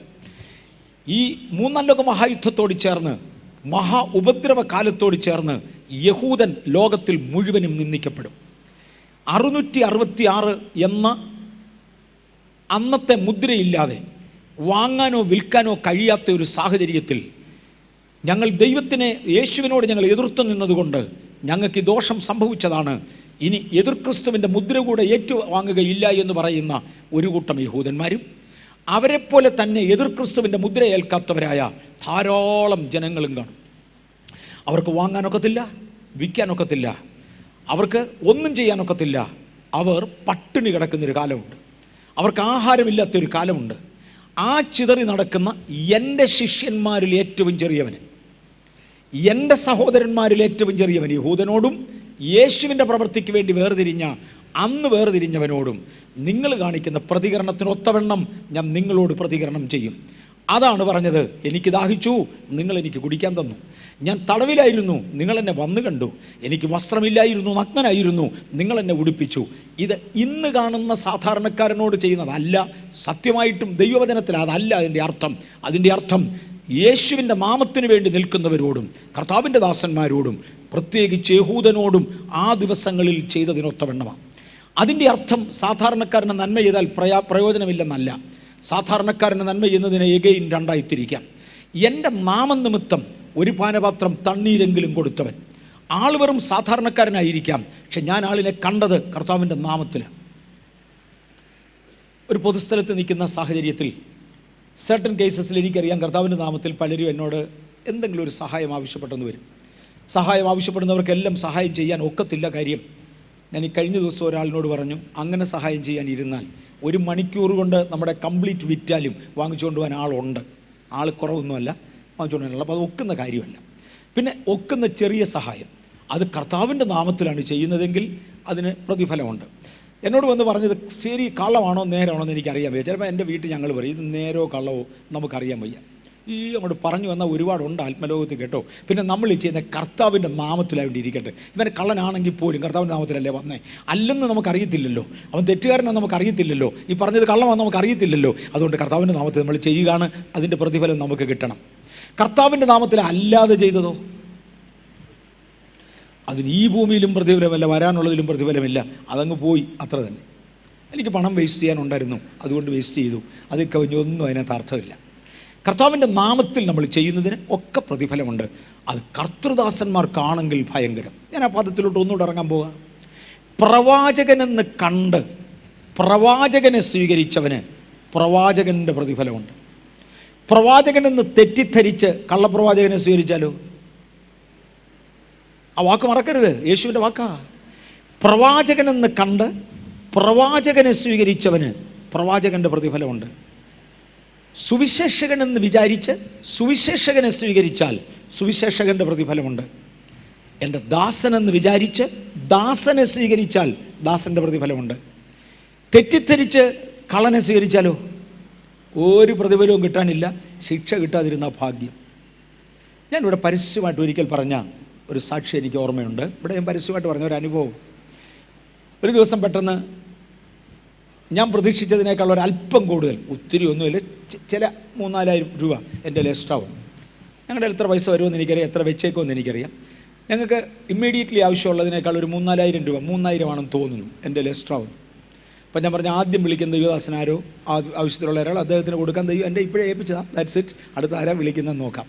S1: ഈ മൂന്നാം ലോക മഹായുദ്ധത്തോട് ചേർന്ന് മഹാ ഉപദ്രവ കാലത്തോട് ചേർന്ന് യഹൂദൻ ലോകത്തിൽ മുഴുവനും നിന്ദിക്കപ്പെടും. അറുന്നൂറ്റി അറുപത്തി ആറ് എന്ന അന്നത്തെ മുദ്രയില്ലാതെ വാങ്ങാനോ വിൽക്കാനോ കഴിയാത്ത ഒരു സാഹചര്യത്തിൽ ഞങ്ങൾ ദൈവത്തിനെ യേശുവിനോട് ഞങ്ങൾ എതിർത്തു നിന്നതുകൊണ്ട് ഞങ്ങൾക്ക് ദോഷം സംഭവിച്ചതാണ്. ഇനി എതിർ ക്രിസ്തുവിന്റെ മുദ്ര കൂടെ ഏറ്റുവാങ്ങുകയില്ല എന്ന് പറയുന്ന ഒരു കൂട്ടം യഹൂദന്മാരും അവരെപ്പോലെ തന്നെ എതിർ ക്രിസ്തുവിന്റെ മുദ്ര ഏൽക്കാത്തവരായ ധാരാളം ജനങ്ങളും കാണും. അവർക്ക് വാങ്ങാനൊക്കത്തില്ല വിൽക്കാനൊക്കത്തില്ല അവർക്ക് ഒന്നും ചെയ്യാനൊക്കത്തില്ല. അവർ പട്ടിണി കിടക്കുന്നൊരു കാലമുണ്ട്. അവർക്ക് ആഹാരമില്ലാത്തൊരു കാലമുണ്ട്. ആ ചിതറി നടക്കുന്ന എന്റെ ശിഷ്യന്മാരിൽ ഏറ്റവും ചെറിയവന് എന്റെ സഹോദരന്മാരിൽ ഏറ്റവും ചെറിയവൻ യഹൂദനോടും യേശുവിന്റെ പ്രവൃത്തിക്ക് വേണ്ടി വേർതിരിഞ്ഞ അന്ന് വേർതിരിഞ്ഞവനോടും നിങ്ങൾ കാണിക്കുന്ന പ്രതികരണത്തിനൊത്തവണ്ണം ഞാൻ നിങ്ങളോട് പ്രതികരണം ചെയ്യും. അതാണ് പറഞ്ഞത്. എനിക്ക് ദാഹിച്ചു. നിങ്ങൾ എനിക്ക് കുടിക്കാൻ തന്നു. ഞാൻ തടവിലായിരുന്നു. നിങ്ങൾ എന്നെ വന്നു കണ്ടു. എനിക്ക് വസ്ത്രമില്ലായിരുന്നു. നഗ്നനായിരുന്നു. നിങ്ങൾ എന്നെ ഉടുപ്പിച്ചു. ഇത് ഇന്ന് കാണുന്ന സാധാരണക്കാരനോട് ചെയ്യുന്നതല്ല സത്യമായിട്ടും ദൈവവചനത്തിൽ അതല്ല അതിന്റെ അർത്ഥം. അതിന്റെ അർത്ഥം യേശുവിന്റെ മാമത്തിനു വേണ്ടി നിൽക്കുന്നവരോടും കർത്താവിന്റെ ദാസന്മാരോടും പ്രത്യേകിച്ച് യഹൂദനോടും ആ ദിവസങ്ങളിൽ ചെയ്തതിനൊത്തവണ്ണമാണ് അതിന്റെ അർത്ഥം സാധാരണക്കാരന് നന്മ ചെയ്താൽ പ്രയാ പ്രയോജനമില്ലെന്നല്ല. സാധാരണക്കാരന് നന്മ ചെയ്യുന്നതിനെ ഏകയും രണ്ടായി തിരിക്കാം എന്റെ നാമനിമിത്തം ഒരു പാനപാത്രം തണ്ണീരെങ്കിലും കൊടുത്തവൻ. ആൾ വെറും സാധാരണക്കാരനായിരിക്കാം പക്ഷെ ഞാൻ ആളിനെ കണ്ടത് കർത്താവിന്റെ നാമത്തിൽ ഒരു പൊതുസ്ഥലത്ത് നിൽക്കുന്ന സാഹചര്യത്തിൽ സർട്ടൻ കേസസിൽ എനിക്കറിയാം കർത്താവിന്റെ നാമത്തിൽ പലരും എന്നോട് എന്തെങ്കിലും ഒരു സഹായം ആവശ്യപ്പെട്ടെന്ന് വരും. സഹായം ആവശ്യപ്പെടുന്നവർക്കെല്ലാം സഹായം ചെയ്യാൻ ഒക്കത്തില്ല കാര്യം. ഞാൻ ഈ കഴിഞ്ഞ ദിവസം ഒരാളിനോട് പറഞ്ഞു അങ്ങനെ സഹായം ചെയ്യാൻ ഇരുന്നാൽ ഒരു മണിക്കൂർ കൊണ്ട് നമ്മുടെ കംപ്ലീറ്റ് വിറ്റാലും വാങ്ങിച്ചുകൊണ്ട് പോകാൻ ആളുണ്ട്. ആൾ കുറവൊന്നുമല്ല വാങ്ങിച്ചുകൊണ്ട് പോകാനുള്ള അപ്പോൾ അത് ഒക്കുന്ന കാര്യമല്ല. പിന്നെ ഒക്കുന്ന ചെറിയ സഹായം. അത് കർത്താവിന്റെ നാമത്തിലാണ് ചെയ്യുന്നതെങ്കിൽ അതിന് പ്രതിഫലമുണ്ട്. എന്നോട് വന്ന് പറഞ്ഞത് ശരി കള്ളമാണോ നേരമാണോ എന്ന് എനിക്കറിയാൻ വയ്യ. ചിലപ്പോൾ എന്റെ വീട്ടിൽ ഞങ്ങൾ പറയും ഇത് നേരോ കള്ളവോ നമുക്കറിയാൻ വയ്യ. ഈ അങ്ങോട്ട് പറഞ്ഞു വന്നാൽ ഒരുപാടുണ്ട് ആത്മലോകത്ത് കേട്ടോ. പിന്നെ നമ്മൾ ഈ ചെയ്യുന്ന കർത്താവിന്റെ നാമത്തിലായിട്ട് ഇരിക്കട്ടെ. ഇവൻ കള്ളനാണെങ്കിൽ പോലും കർത്താവിന്റെ നാമത്തിലല്ലേ വന്നേ? അല്ലെന്ന് നമുക്കറിയത്തില്ലല്ലോ. അവൻ തെറ്റുകാരനെന്ന് നമുക്കറിയത്തില്ലല്ലോ. ഈ പറഞ്ഞത് കള്ളമാണെന്ന് നമുക്കറിയത്തില്ലല്ലോ. അതുകൊണ്ട് കർത്താവിന്റെ നാമത്തിൽ നമ്മൾ ചെയ്യുകയാണ്. അതിന്റെ പ്രതിഫലം നമുക്ക് കിട്ടണം. കർത്താവിന്റെ നാമത്തിൽ അല്ലാതെ ചെയ്തതോ? അതിന് ഈ ഭൂമിയിലും പ്രതിഫലമല്ല വരാനുള്ളതിലും പ്രതിഫലമില്ല. അതങ്ങ് പോയി. അത്ര തന്നെ. എനിക്ക് പണം വേസ്റ്റ് ചെയ്യാനുണ്ടായിരുന്നു. അതുകൊണ്ട് വേസ്റ്റ് ചെയ്തു. അത് കവിഞ്ഞൊന്നും അതിനകത്ത് അർത്ഥമില്ല. കർത്താവിന്റെ നാമത്തിൽ നമ്മൾ ചെയ്യുന്നതിന് ഒക്കെ പ്രതിഫലമുണ്ട്. അത് കർത്തൃദാസന്മാർക്കാണെങ്കിൽ ഭയങ്കരം. ഞാൻ ആ പദത്തിലോട്ട് ഒന്നുകൂടെ ഇറങ്ങാൻ പോവുക പ്രവാചകനെന്ന് കണ്ട് പ്രവാചകനെ സ്വീകരിച്ചവന് പ്രവാചകന്റെ പ്രതിഫലമുണ്ട്. പ്രവാചകനെന്ന് തെറ്റിദ്ധരിച്ച് കള്ളപ്രവാചകനെ സ്വീകരിച്ചാലോ? ആ വാക്ക് മറക്കരുത്. യേശുവിന്റെ വാക്കാ. പ്രവാചകനെന്ന് കണ്ട് പ്രവാചകനെ സ്വീകരിച്ചവന് പ്രവാചകന്റെ പ്രതിഫലമുണ്ട്. സുവിശേഷകനെന്ന് വിചാരിച്ച് സുവിശേഷകനെ സ്വീകരിച്ചാൽ സുവിശേഷകന്റെ പ്രതിഫലമുണ്ട്. എന്റെ ദാസനെന്ന് വിചാരിച്ച് ദാസനെ സ്വീകരിച്ചാൽ ദാസന്റെ പ്രതിഫലമുണ്ട്. തെറ്റിദ്ധരിച്ച് കള്ളനെ സ്വീകരിച്ചാലോ? ഒരു പ്രതിഫലവും കിട്ടാനില്ല. ശിക്ഷ കിട്ടാതിരുന്ന ഭാഗ്യം. ഞാനിവിടെ പരസ്യമായിട്ട് ഒരിക്കൽ പറഞ്ഞ ഒരു സാക്ഷി എനിക്ക് ഓർമ്മയുണ്ട്. ഇവിടെ ഞാൻ പരസ്യമായിട്ട് പറഞ്ഞ ഒരു അനുഭവം. ഒരു ദിവസം പെട്ടെന്ന് ഞാൻ പ്രതീക്ഷിച്ചതിനേക്കാൾ ഒരു അല്പം കൂടുതൽ ഒത്തിരി ഒന്നുമില്ല ചില മൂന്നാലായിരം രൂപ എന്റെ ലെസ്റ്റാവും ഞങ്ങളുടെ എത്ര പൈസ വരുമെന്ന് എനിക്കറിയാം എത്ര വെച്ചേക്കുമെന്ന് എനിക്കറിയാം. ഞങ്ങൾക്ക് ഇമ്മീഡിയറ്റ്ലി ആവശ്യമുള്ളതിനേക്കാൾ ഒരു മൂന്നാലായിരം രൂപ മൂന്നായിരമാണെന്ന് തോന്നുന്നു എന്റെ ലെസ്റ്റാവും അപ്പം ഞാൻ പറഞ്ഞ ആദ്യം വിളിക്കുന്ന ദൈവദാസനാരോ ആവശ്യത്തിലുള്ള ഒരാൾ അദ്ദേഹത്തിന് കൊടുക്കാൻ ദൈവം എന്റെ ഇപ്പോഴേ ഏൽപ്പിച്ചതാണ് ദാറ്റ്സ് ഇറ്റ് അടുത്ത ആരാ വിളിക്കുന്നതെന്ന് നോക്കാം.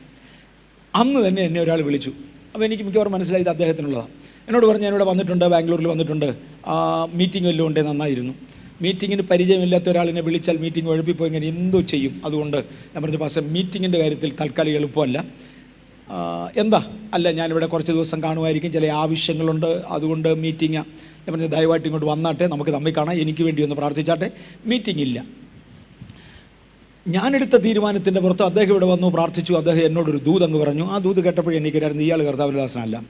S1: അന്ന് തന്നെ എന്നെ ഒരാൾ വിളിച്ചു. അപ്പോൾ എനിക്ക് മിക്കവാറും മനസ്സിലായി ഇത് അദ്ദേഹത്തിനുള്ളതാണ് എന്നോട് പറഞ്ഞു ഞാനിവിടെ വന്നിട്ടുണ്ട് ബാംഗ്ലൂരിൽ വന്നിട്ടുണ്ട്. മീറ്റിംഗ് വല്ലതും ഉണ്ടേ നന്നായിരുന്നു. മീറ്റിങ്ങിന് പരിചയമില്ലാത്ത ഒരാളിനെ വിളിച്ചാൽ മീറ്റിംഗ് ഉഴപ്പിപ്പോയി ഇങ്ങനെ എന്തോ ചെയ്യും. അതുകൊണ്ട് ഞാൻ പറഞ്ഞു പാസ് മീറ്റിങ്ങിന്റെ കാര്യത്തിൽ തൽക്കാലം എളുപ്പമല്ല. എന്താ? അല്ല ഞാനിവിടെ കുറച്ച് ദിവസം കാണുമായിരിക്കും. ചില ആവശ്യങ്ങളുണ്ട്. അതുകൊണ്ട് മീറ്റിംഗ് ഞാൻ പറഞ്ഞു ദയവായിട്ട് ഇങ്ങോട്ട് വന്നാട്ടെ. നമുക്ക് തമ്മിൽ കാണാം. എനിക്ക് വേണ്ടി ഒന്ന് പ്രാർത്ഥിച്ചാട്ടെ. മീറ്റിംഗ് ഇല്ല. ഞാനെടുത്ത തീരുമാനത്തിന്റെ പുറത്ത് അദ്ദേഹം ഇവിടെ വന്നു പ്രാർത്ഥിച്ചു. അദ്ദേഹം എന്നോടൊരു ദൂത് അങ്ങ് പറഞ്ഞു. ആ ദൂത് കേട്ടപ്പോഴേ എനിക്കറിയായിരുന്നു ഇയാൾ കർത്താവിന്റെ ദാസനല്ല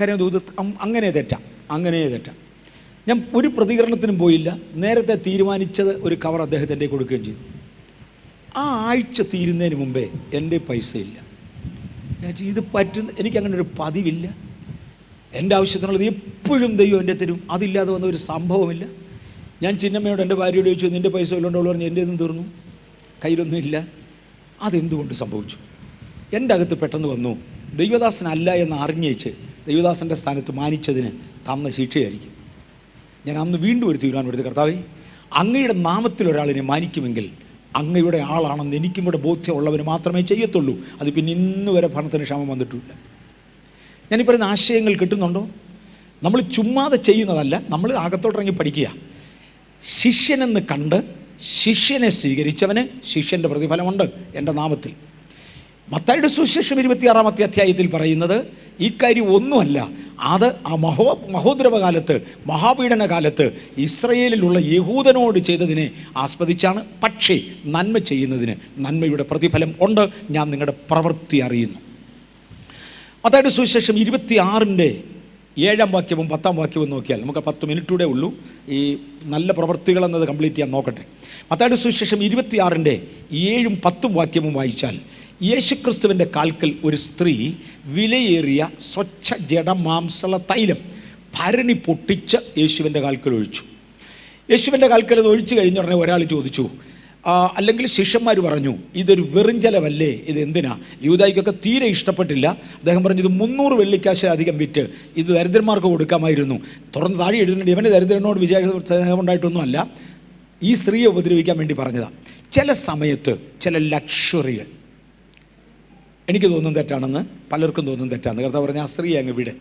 S1: കാര്യം ദൂത് അങ്ങനെ തെറ്റാം അങ്ങനെ തെറ്റാം. ഞാൻ ഒരു പ്രതികരണത്തിനും പോയില്ല. നേരത്തെ തീരുമാനിച്ചത് ഒരു കവർ അദ്ദേഹത്തിന്റെ കൊടുക്കുകയും ചെയ്തു. ആ ആഴ്ച തീരുന്നതിന് മുമ്പേ എന്റെ പൈസയില്ല ഞാൻ ഇത് പറ്റുന്ന എനിക്കങ്ങനെ ഒരു പതിവില്ല. എന്റെ ആവശ്യത്തിനുള്ളത് എപ്പോഴും ദൈവം എന്റെ തരും. അതില്ലാതെ വന്ന ഒരു സംഭവമില്ല. ഞാൻ ചിന്നമ്മയോട് എന്റെ ഭാര്യയോട് ചോദിച്ചു നിന്റെ പൈസ വല്ലതുണ്ടോ പറഞ്ഞ് പറഞ്ഞു എന്റെ ഇതും തീർന്നു. കയ്യിലൊന്നും ഇല്ല അതെന്തുകൊണ്ട് സംഭവിച്ചു? എന്റെ അകത്ത് പെട്ടെന്ന് വന്നു ദൈവദാസൻ അല്ല എന്ന് അറിഞ്ഞേച്ച് ദൈവദാസന്റെ സ്ഥാനത്ത് മാനിച്ചതിന് തന്ന ശിക്ഷയായിരിക്കും. ഞാൻ അന്ന് വീണ്ടും ഒരു തീരുമാനമെടുത്ത് കർത്താവേ അങ്ങയുടെ നാമത്തിൽ ഒരാളിനെ മാനിക്കുമെങ്കിൽ അങ്ങയുടെ ആളാണെന്ന് എനിക്കും കൂടെ ബോധ്യമുള്ളവന് മാത്രമേ ചെയ്യത്തുള്ളൂ. അത് പിന്നെ ഇന്ന് വരെ ഭരണത്തിന് ക്ഷമം വന്നിട്ടില്ല. ഞാനീ ആശയങ്ങൾ കിട്ടുന്നുണ്ടോ? നമ്മൾ ചുമ്മാതെ ചെയ്യുന്നതല്ല നമ്മൾ അകത്തോട്ടിറങ്ങി പഠിക്കുക. ശിഷ്യനെന്ന് കണ്ട് ശിഷ്യനെ സ്വീകരിച്ചവന് ശിഷ്യന്റെ പ്രതിഫലമുണ്ട് എന്റെ നാമത്തിൽ. മത്തായിയുടെ സുശേഷം ഇരുപത്തിയാറാമത്തെ അധ്യായത്തിൽ പറയുന്നത് ഈ കാര്യം ഒന്നുമല്ല അത് ആ മഹോ മഹോദ്രവകാലത്ത് മഹാപീഡന കാലത്ത് ഇസ്രയേലിലുള്ള യഹൂദനോട് ചെയ്തതിനെ ആസ്വദിച്ചാണ്. പക്ഷേ നന്മ ചെയ്യുന്നതിന് നന്മയുടെ പ്രതിഫലം ഉണ്ട്. ഞാൻ നിങ്ങളുടെ പ്രവൃത്തി അറിയുന്നു. മത്തായിയുടെ സുവിശേഷം ഇരുപത്തി ആറിന്റെ ഏഴാം വാക്യവും പത്താം വാക്യവും നോക്കിയാൽ നമുക്ക് പത്ത് മിനിറ്റൂടെ ഉള്ളൂ. ഈ നല്ല പ്രവൃത്തികൾ എന്നത് കംപ്ലീറ്റ് ചെയ്യാൻ നോക്കട്ടെ. മത്തായിയുടെ സുവിശേഷം ഇരുപത്തിയാറിന്റെ ഏഴും പത്തും വാക്യവും വായിച്ചാൽ യേശുക്രിസ്തുവിന്റെ കാൽക്കൽ ഒരു സ്ത്രീ വിലയേറിയ സ്വച്ഛ ജഡമാംസള തൈലം ഭരണി പൊട്ടിച്ച് യേശുവിന്റെ കാൽക്കൽ ഒഴിച്ചു. യേശുവിന്റെ കാൽക്കൽ അത് ഒഴിച്ചു കഴിഞ്ഞ ഉടനെ ഒരാൾ ചോദിച്ചു അല്ലെങ്കിൽ ശിഷ്യന്മാർ പറഞ്ഞു ഇതൊരു വെറുഞ്ചലമല്ലേ ഇത് എന്തിനാ? യൂതായിക്കൊക്കെ തീരെ ഇഷ്ടപ്പെട്ടില്ല. അദ്ദേഹം പറഞ്ഞു ഇത് മുന്നൂറ് വെള്ളിക്കാശ് അധികം വിറ്റ് ഇത് ദരിദ്രന്മാർക്ക് കൊടുക്കാമായിരുന്നു. തുറന്ന് താഴെ എഴുതുന്നുണ്ട് ഇവന്റെ ദരിദ്രനോട് വിചാരിച്ചുണ്ടായിട്ടൊന്നും അല്ല. ഈ സ്ത്രീയെ ഉപദ്രവിക്കാൻ വേണ്ടി പറഞ്ഞതാണ് ചില സമയത്ത് ചില ലക്ഷറികൾ. എനിക്ക് തോന്നുന്നത് തെറ്റാണെന്ന് പലർക്കും തോന്നും തെറ്റാണ് കർത്താവ് പറഞ്ഞ ആ സ്ത്രീ അങ്ങ് വിടെ.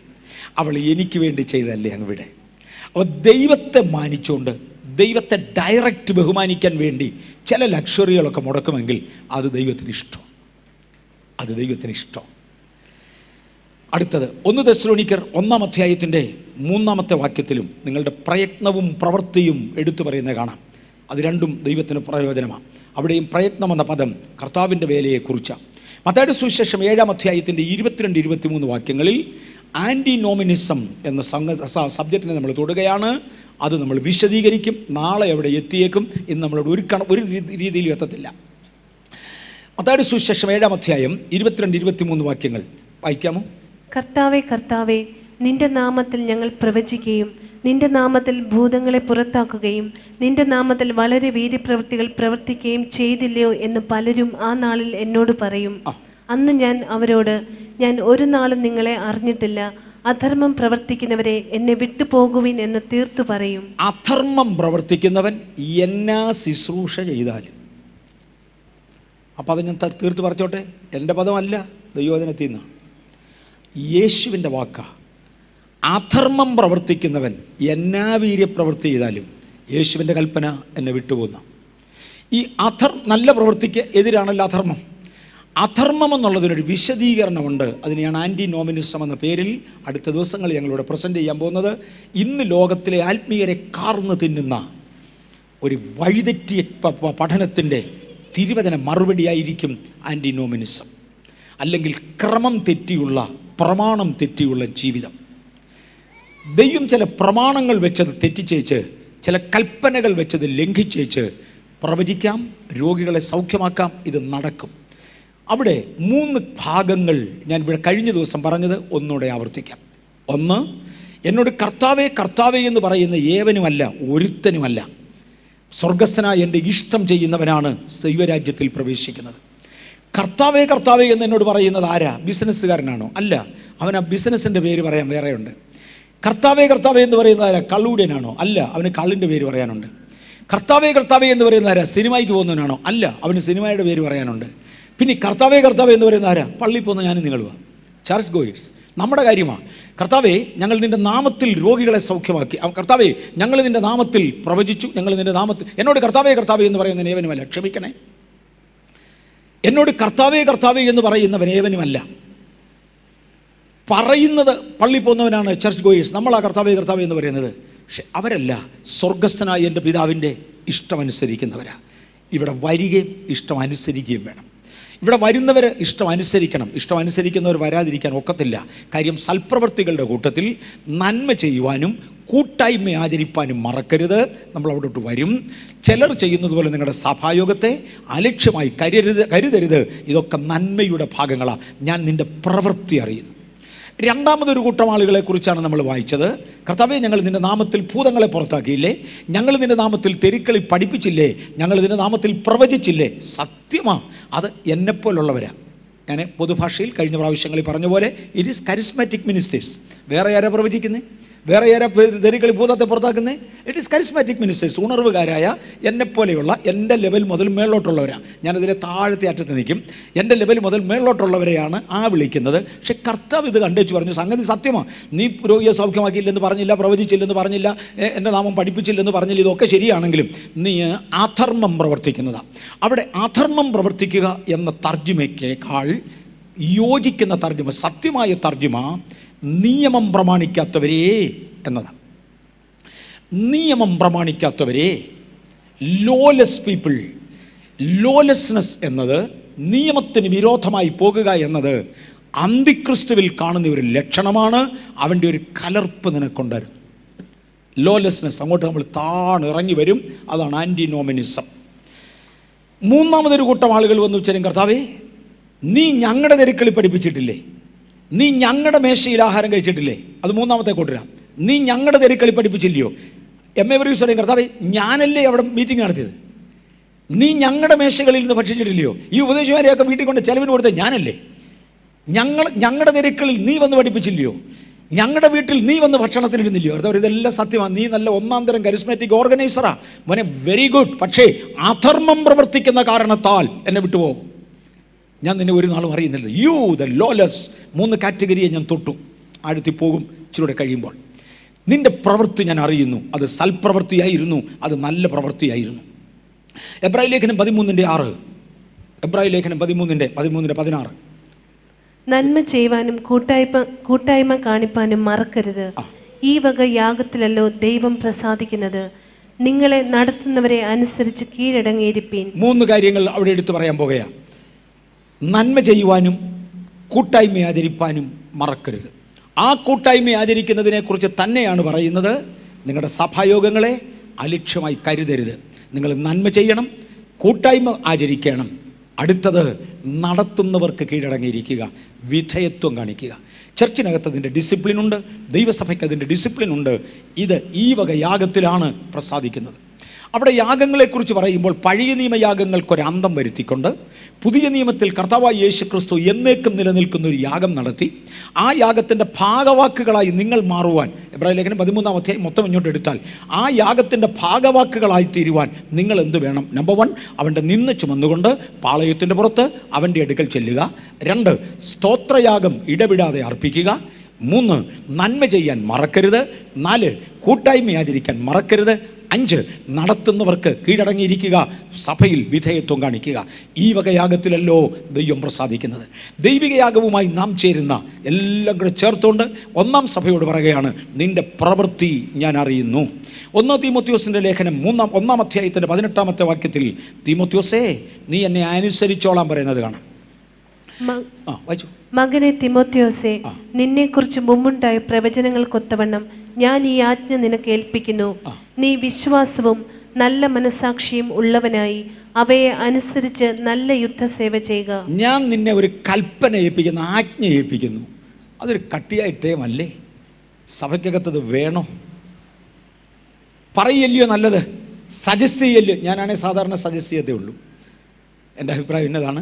S1: അവൾ എനിക്ക് വേണ്ടി ചെയ്തതല്ലേ അങ്ങ് വിടെ. അവ ദൈവത്തെ മാനിച്ചുകൊണ്ട് ദൈവത്തെ ഡയറക്റ്റ് ബഹുമാനിക്കാൻ വേണ്ടി ചില ലക്ഷറികളൊക്കെ മുടക്കുമെങ്കിൽ അത് ദൈവത്തിന് ഇഷ്ടം. അത് ദൈവത്തിന് ഇഷ്ടം. അടുത്തത് ഒന്ന് ദശ്രോണിക്കർ ഒന്നാം അധ്യായത്തിന്റെ മൂന്നാമത്തെ വാക്യത്തിലും നിങ്ങളുടെ പ്രയത്നവും പ്രവൃത്തിയും എടുത്തു പറയുന്നത് കാണാം. അത് രണ്ടും ദൈവത്തിന് പ്രയോജനമാണ് അവിടെയും പ്രയത്നം എന്ന പദം കർത്താവിന്റെ വേലയെക്കുറിച്ചാണ്. മത്തയുടെ സുവിശേഷം ഏഴാം അധ്യായത്തിന്റെ ഇരുപത്തിരണ്ട് ഇരുപത്തിമൂന്ന് വാക്യങ്ങളിൽ ആന്റി നോമിനിസം എന്ന സബ്ജക്റ്റിനെ നമ്മൾ തൊടുകയാണ്. അത് നമ്മൾ വിശദീകരിക്കും. നാളെ അവിടെ എത്തിയേക്കും. ഇന്ന് നമ്മളോട് ഒരു കണ ഒരു രീതിയിൽ രീതിയിലും എത്തത്തില്ല. അതായത് സുശേഷം ഏഴാം അധ്യായം ഇരുപത്തിരണ്ട് ഇരുപത്തിമൂന്ന് വാക്യങ്ങൾ വായിക്കാമോ?
S2: കർത്താവേ കർത്താവേ നിന്റെ നാമത്തിൽ ഞങ്ങൾ പ്രവചിക്കുകയും നിന്റെ നാമത്തിൽ ഭൂതങ്ങളെ പുറത്താക്കുകയും നിന്റെ നാമത്തിൽ വളരെ വീര്യപ്രവൃത്തികൾ പ്രവർത്തിക്കുകയും ചെയ്തില്ലയോ എന്ന് പലരും ആ നാളിൽ എന്നോട് പറയും. അന്ന് ഞാൻ അവരോട് ഞാൻ ഒരു നാളും നിങ്ങളെ അറിഞ്ഞിട്ടില്ല. അധർമ്മം പ്രവർത്തിക്കുന്നവരെ എന്നെ വിട്ടുപോകുവിൻ എന്ന് തീർത്തു പറയും.
S1: അധർമ്മം പ്രവർത്തിക്കുന്നവൻ എന്നാ ശുശ്രൂഷ ചെയ്താലും അപ്പം അത് ഞാൻ തീർത്ത് പറഞ്ഞോട്ടെ? എന്റെ പദമല്ല ദൈവോധനത്തിൽ നിന്ന് യേശുവിന്റെ വാക്ക. അധർമ്മം പ്രവർത്തിക്കുന്നവൻ എന്നാ വീര്യപ്രവൃത്തി ചെയ്താലും യേശുവിന്റെ കൽപ്പന എന്നെ വിട്ടുപോകുന്ന ഈ അധർ നല്ല പ്രവൃത്തിക്ക് എതിരാണല്ലോ അധർമ്മം. അധർമ്മം എന്നുള്ളതിനൊരു വിശദീകരണമുണ്ട്. അതിനെയാണ് ആന്റി നോമിനിസം എന്ന പേരിൽ അടുത്ത ദിവസങ്ങൾ ഞങ്ങളിവിടെ പ്രസന്റ് ചെയ്യാൻ പോകുന്നത്. ഇന്ന് ലോകത്തിലെ ആത്മീയരെ കാർന്ന് തിന്നുന്ന ഒരു വഴിതെറ്റിയ പഠനത്തിന്റെ തിരുവചന മറുപടിയായിരിക്കും ആന്റി നോമിനിസം അല്ലെങ്കിൽ ക്രമം തെറ്റിയുള്ള പ്രമാണം തെറ്റിയുള്ള ജീവിതം. ദൈവം ചില പ്രമാണങ്ങൾ വെച്ചത് തെറ്റിച്ചേച്ച് ചില കൽപ്പനകൾ വെച്ചത് ലംഘിച്ചേച്ച് പ്രവചിക്കാം രോഗികളെ സൗഖ്യമാക്കാം ഇത് നടക്കും. അവിടെ മൂന്ന് ഭാഗങ്ങൾ ഞാൻ ഇവിടെ കഴിഞ്ഞ ദിവസം പറഞ്ഞത് ഒന്നുകൂടെ ആവർത്തിക്കാം. ഒന്ന് എന്നോട് കർത്താവേ കർത്താവേ എന്ന് പറയുന്ന ഏവനുമല്ല ഒരുത്തനുമല്ല. സ്വർഗസ്ഥനായ എന്റെ ഇഷ്ടം ചെയ്യുന്നവനാണ് ദൈവരാജ്യത്തിൽ പ്രവേശിക്കുന്നത്. കർത്താവേ കർത്താവേ എന്ന് എന്നോട് പറയുന്നത് ആരാ? ബിസിനസ്സുകാരനാണോ? അല്ല അവൻ ആ ബിസിനസ്സിന്റെ പേര് പറയാൻ വേറെയുണ്ട്. കർത്താവേ കർത്താവേ എന്ന് പറയുന്നത് ആരാ? കള്ളൂടനാണോ? അല്ല അവന് കള്ളിന്റെ പേര് പറയാനുണ്ട്. കർത്താവേ കർത്താവേ എന്ന് പറയുന്നത് ആരാ? സിനിമയ്ക്ക് പോകുന്നവനാണോ? അല്ല അവന് സിനിമയുടെ പേര് പറയാനുണ്ട്. പിന്നെ കർത്താവേ കർത്താവേ എന്ന് പറയുന്ന ആരാ? പള്ളിയിൽ പോകുന്ന ഞാനും നിങ്ങളുവാ. ചർച്ച് ഗോയേഴ്സ് നമ്മുടെ കാര്യമാണ് കർത്താവേ ഞങ്ങൾ നിന്റെ നാമത്തിൽ രോഗികളെ സൗഖ്യമാക്കി. കർത്താവേ ഞങ്ങൾ നിന്റെ നാമത്തിൽ പ്രവചിച്ചു. ഞങ്ങൾ നിന്റെ നാമത്തിൽ എന്നോട് കർത്താവേ കർത്താവേ എന്ന് പറയുന്ന ഏവനുമല്ല ക്ഷമിക്കണേ. എന്നോട് കർത്താവേ കർത്താവേ എന്ന് പറയുന്നവൻ ഏവനുമല്ല പറയുന്നത് പള്ളി പോകുന്നവനാണ് ചർച്ച് ഗോയേഴ്സ് നമ്മളാ കർത്താവേ കർത്താവേ എന്ന് പറയുന്നത്. പക്ഷെ അവരല്ല. സ്വർഗസ്ഥനായ എന്റെ പിതാവിന്റെ ഇഷ്ടമനുസരിക്കുന്നവരാ. ഇവിടെ വരികയും ഇഷ്ടം അനുസരിക്കുകയും വേണം. ഇവിടെ വരുന്നവർ ഇഷ്ടം അനുസരിക്കണം. ഇഷ്ടം അനുസരിക്കുന്നവർ വരാതിരിക്കാൻ ഒക്കത്തില്ല. കാര്യം സൽപ്രവർത്തികളുടെ കൂട്ടത്തിൽ നന്മ ചെയ്യുവാനും കൂട്ടായ്മ ആചരിപ്പാനും മറക്കരുത്. നമ്മൾ അവിടോട്ട് വരും. ചിലർ ചെയ്യുന്നത് പോലെ നിങ്ങളുടെ സഭായോഗത്തെ അലക്ഷ്യമായി കരുതരുത് കരുതരുത്. ഇതൊക്കെ നന്മയുടെ ഭാഗങ്ങളാണ് ഞാൻ നിന്റെ പ്രവൃത്തി അറിയുന്നു. രണ്ടാമതൊരു കൂട്ടം ആളുകളെ കുറിച്ചാണ് നമ്മൾ വായിച്ചത്. കർത്താവെ ഞങ്ങൾ നിന്റെ നാമത്തിൽ ഭൂതങ്ങളെ പുറത്താക്കിയില്ലേ? ഞങ്ങൾ നിന്റെ നാമത്തിൽ തെരുക്കളി പഠിപ്പിച്ചില്ലേ? ഞങ്ങൾ നിന്റെ നാമത്തിൽ പ്രവചിച്ചില്ലേ? സത്യമാ അത് എന്നെപ്പോലുള്ളവരാണ് ഞാൻ പൊതുഭാഷയിൽ കഴിഞ്ഞ പ്രാവശ്യങ്ങളിൽ പറഞ്ഞ പോലെ ഇറ്റ് ഈസ് കരിസ്മാറ്റിക് മിനിസ്റ്റേഴ്സ് വേറെ ആരാ പ്രവചിക്കുന്നത് വേറെ ആരാ തെരുക്കളി ഭൂതത്തെ പുറത്താക്കുന്നത് ഇറ്റ് ഈസ് കരിസ്മാറ്റിക് മിനിസ്റ്റേഴ്സ് ഉണർവുകാരായ എന്നെപ്പോലെയുള്ള എന്റെ ലെവൽ മുതൽ മേളിലോട്ടുള്ളവരാണ് ഞാനതിലെ താഴത്തെ അറ്റത്ത് നിൽക്കും. എന്റെ ലെവൽ മുതൽ മേളിലോട്ടുള്ളവരെയാണ് ആ വിളിക്കുന്നത്. പക്ഷെ കർത്താവ് ഇത് കണ്ടുവെച്ച് പറഞ്ഞു സംഗതി സത്യമാണ് നീ രോഗിയെ സൗഖ്യമാക്കിയില്ലെന്ന് പറഞ്ഞില്ല പ്രവചിച്ചില്ലെന്ന് പറഞ്ഞില്ല എന്റെ നാമം പഠിപ്പിച്ചില്ലെന്ന് പറഞ്ഞില്ല ഇതൊക്കെ ശരിയാണെങ്കിലും നീ അധർമ്മം പ്രവർത്തിക്കുന്നതാണ് അവിടെ അധർമ്മം പ്രവർത്തിക്കുക എന്ന തർജിമയ്ക്കേക്കാൾ യോജിക്കുന്ന തർജിമ സത്യമായ തർജിമ നിയമം പ്രമാണിക്കാത്തവരേ എന്നതാണ്. നിയമം പ്രമാണിക്കാത്തവരെ ലോലെസ് പീപ്പിൾ ലോലെസ്നെസ് എന്നത് നിയമത്തിന് വിരോധമായി പോകുക എന്നത് അന്തിക്രിസ്തുവിൽ കാണുന്ന ഒരു ലക്ഷണമാണ് അവന്റെ ഒരു കലർപ്പ് നിനക്കുണ്ടായിരുന്നു. ലോലെസ്നെസ് അങ്ങോട്ട് നമ്മൾ താണിറങ്ങി വരും അതാണ് ആന്റി നോമിനിസം മൂന്നാമതൊരു കൂട്ടം ആളുകൾ വന്നു വെച്ചാലും കർത്താവേ നീ ഞങ്ങളുടെ തിരക്കളി പഠിപ്പിച്ചിട്ടില്ലേ? നീ ഞങ്ങളുടെ മേശയിൽ ആഹാരം കഴിച്ചിട്ടില്ലേ? അത് മൂന്നാമത്തെ കൂട്ടരാ നീ ഞങ്ങളുടെ തെരുക്കളി പഠിപ്പിച്ചില്ലയോ? എം. എ. വർഗീസ് പറയും കർത്താവ് ഞാനല്ലേ അവിടെ മീറ്റിംഗ് നടത്തിയത്? നീ ഞങ്ങളുടെ മേശകളിൽ നിന്ന് ഭക്ഷിച്ചിട്ടില്ലയോ? ഈ ഉപദേശമാരെയൊക്കെ വീട്ടിൽ കൊണ്ട് ചെലവിന് കൊടുത്ത ഞാനല്ലേ? ഞങ്ങൾ ഞങ്ങളുടെ തിരക്കളിൽ നീ വന്ന് പഠിപ്പിച്ചില്ലയോ? ഞങ്ങളുടെ വീട്ടിൽ നീ വന്ന് ഭക്ഷണത്തിന് ഇരുന്നില്ലയോ? അർത്ഥം ഇതെല്ലാം സത്യമാണ് നീ നല്ല ഒന്നാം തരം കരിസ്മാറ്റിക് ഓർഗനൈസറാ മോനെ വെരി ഗുഡ് പക്ഷേ അധർമ്മം പ്രവർത്തിക്കുന്ന കാരണത്താൽ എന്നെ വിട്ടുപോകും. ഞാൻ നിന്നെ ഒരു നാളും അറിയുന്നില്ല. യു ദ ലോലസ് മൂന്ന് കാറ്റഗറിയെ ഞാൻ തൊട്ടു. ആഴത്തിൽ പോകും ഇച്ചിലൂടെ കഴിയുമ്പോൾ. നിന്റെ പ്രവൃത്തി ഞാൻ അറിയുന്നു. അത് സൽപ്രവൃത്തിയായിരുന്നു. അത് നല്ല പ്രവൃത്തിയായിരുന്നു. എബ്രാഹിം ലേഖനം പതിമൂന്നിന്റെ ആറ്. എബ്രാഹിം ലേഖനം പതിമൂന്നിന്റെ പതിമൂന്നിന്റെ പതിനാറ്.
S2: നന്മ ചെയ്യുവാനും കൂട്ടായ്മ കൂട്ടായ്മ കാണിപ്പാനും മറക്കരുത്. ഈ വക യാഗത്തിലല്ലോ ദൈവം പ്രസാദിക്കുന്നത്. നിങ്ങളെ നടത്തുന്നവരെ അനുസരിച്ച് കീഴടങ്ങിയിരിപ്പീൻ.
S1: മൂന്ന് കാര്യങ്ങൾ അവിടെ എടുത്തു പറയാൻ പോകുകയാണ്. നന്മ ചെയ്യുവാനും കൂട്ടായ്മ ആചരിപ്പാനും മറക്കരുത്. ആ കൂട്ടായ്മ ആചരിക്കുന്നതിനെക്കുറിച്ച് തന്നെയാണ് പറയുന്നത്. നിങ്ങളുടെ സഭായോഗങ്ങളെ അലക്ഷ്യമായി കരുതരുത്. നിങ്ങൾ നന്മ ചെയ്യണം കൂട്ടായ്മ ആചരിക്കണം. അടുത്തത് നടത്തുന്നവർക്ക് കീഴടങ്ങിയിരിക്കുക വിധേയത്വം കാണിക്കുക. ചർച്ചിനകത്ത് അതിന്റെ ഡിസിപ്ലിനുണ്ട് ദൈവസഭയ്ക്ക് അതിന്റെ ഡിസിപ്ലിനുണ്ട് ഇത് ഈ വക യാഗത്തിലാണ് പ്രസാദിക്കുന്നത്. അവിടെ യാഗങ്ങളെക്കുറിച്ച് പറയുമ്പോൾ പഴയ നിയമയാഗങ്ങൾക്കൊരു അന്തം വരുത്തിക്കൊണ്ട് പുതിയ നിയമത്തിൽ കർത്താവായ യേശു ക്രിസ്തു എന്നേക്കും നിലനിൽക്കുന്ന ഒരു യാഗം നടത്തി ആ യാഗത്തിന്റെ ഭാഗവാക്കുകളായി നിങ്ങൾ മാറുവാൻ എബ്രാഹിം ലേഖനം പതിമൂന്നാം അധ്യായം മൊത്തം ഇങ്ങോട്ട് എടുത്താൽ ആ യാഗത്തിന്റെ ഭാഗവാക്കുകളായി തീരുവാൻ നിങ്ങൾ എന്ത് വേണം? നമ്പർ വൺ അവന്റെ നിന്ന് ചുമന്നുകൊണ്ട് പാളയത്തിന്റെ പുറത്ത് അവന്റെ അടുക്കൽ ചെല്ലുക. രണ്ട് സ്തോത്രയാഗം ഇടവിടാതെ അർപ്പിക്കുക. മൂന്ന് നന്മ ചെയ്യാൻ മറക്കരുത്. നാല് കൂട്ടായ്മ ആചരിക്കാൻ മറക്കരുത്. അഞ്ച് നടത്തുന്നവർക്ക് കീഴടങ്ങിയിരിക്കുക സഭയിൽ വിധേയത്വം കാണിക്കുക. ഈ വകയാഗത്തിലല്ലോ ദൈവം പ്രസാദിക്കുന്നത്. ദൈവികയാഗവുമായി നാം ചേരുന്ന എല്ലാം കൂടെ ചേർത്തുകൊണ്ട് ഒന്നാം സഭയോട് പറയുകയാണ് നിന്റെ പ്രവൃത്തി ഞാൻ അറിയുന്നു. ഒന്നാം തീമോത്യോസിന്റെ ലേഖനം മൂന്നാം ഒന്നാം അധ്യായത്തിന്റെ പതിനെട്ടാമത്തെ വാക്യത്തിൽ തീമോത്യോസേ നീ എന്നെ അനുസരിച്ചോളാൻ പറയുന്നത് കാണാം.
S2: മകനെ തിമോത്യോസെ നിന്നെ കുറിച്ച് മുമ്പുണ്ടായ പ്രവചനങ്ങൾക്കൊത്തവണ്ണം ഞാൻ ഈ ആജ്ഞ നിനക്ക് ഏൽപ്പിക്കുന്നു. നീ വിശ്വാസവും നല്ല മനസാക്ഷിയും ഉള്ളവനായി അവയെ അനുസരിച്ച് നല്ല യുദ്ധസേവ ചെയ്യുക.
S1: ഞാൻ നിന്നെ ഒരു കൽപ്പന ഏൽപ്പിക്കുന്നു ആജ്ഞ ഏൽപ്പിക്കുന്നു. അതൊരു കട്ടിയായിട്ടേമല്ലേ സഭയ്ക്കകത്തത് വേണോ? പറയല്ലയോ നല്ലത്? സജസ്റ്റ് ചെയ്യല്ലോ ഞാനാണെങ്കിൽ സാധാരണ സജസ്റ്റ് ചെയ്യത്തേ ഉള്ളൂ. എന്റെ അഭിപ്രായം ഇന്നതാണ്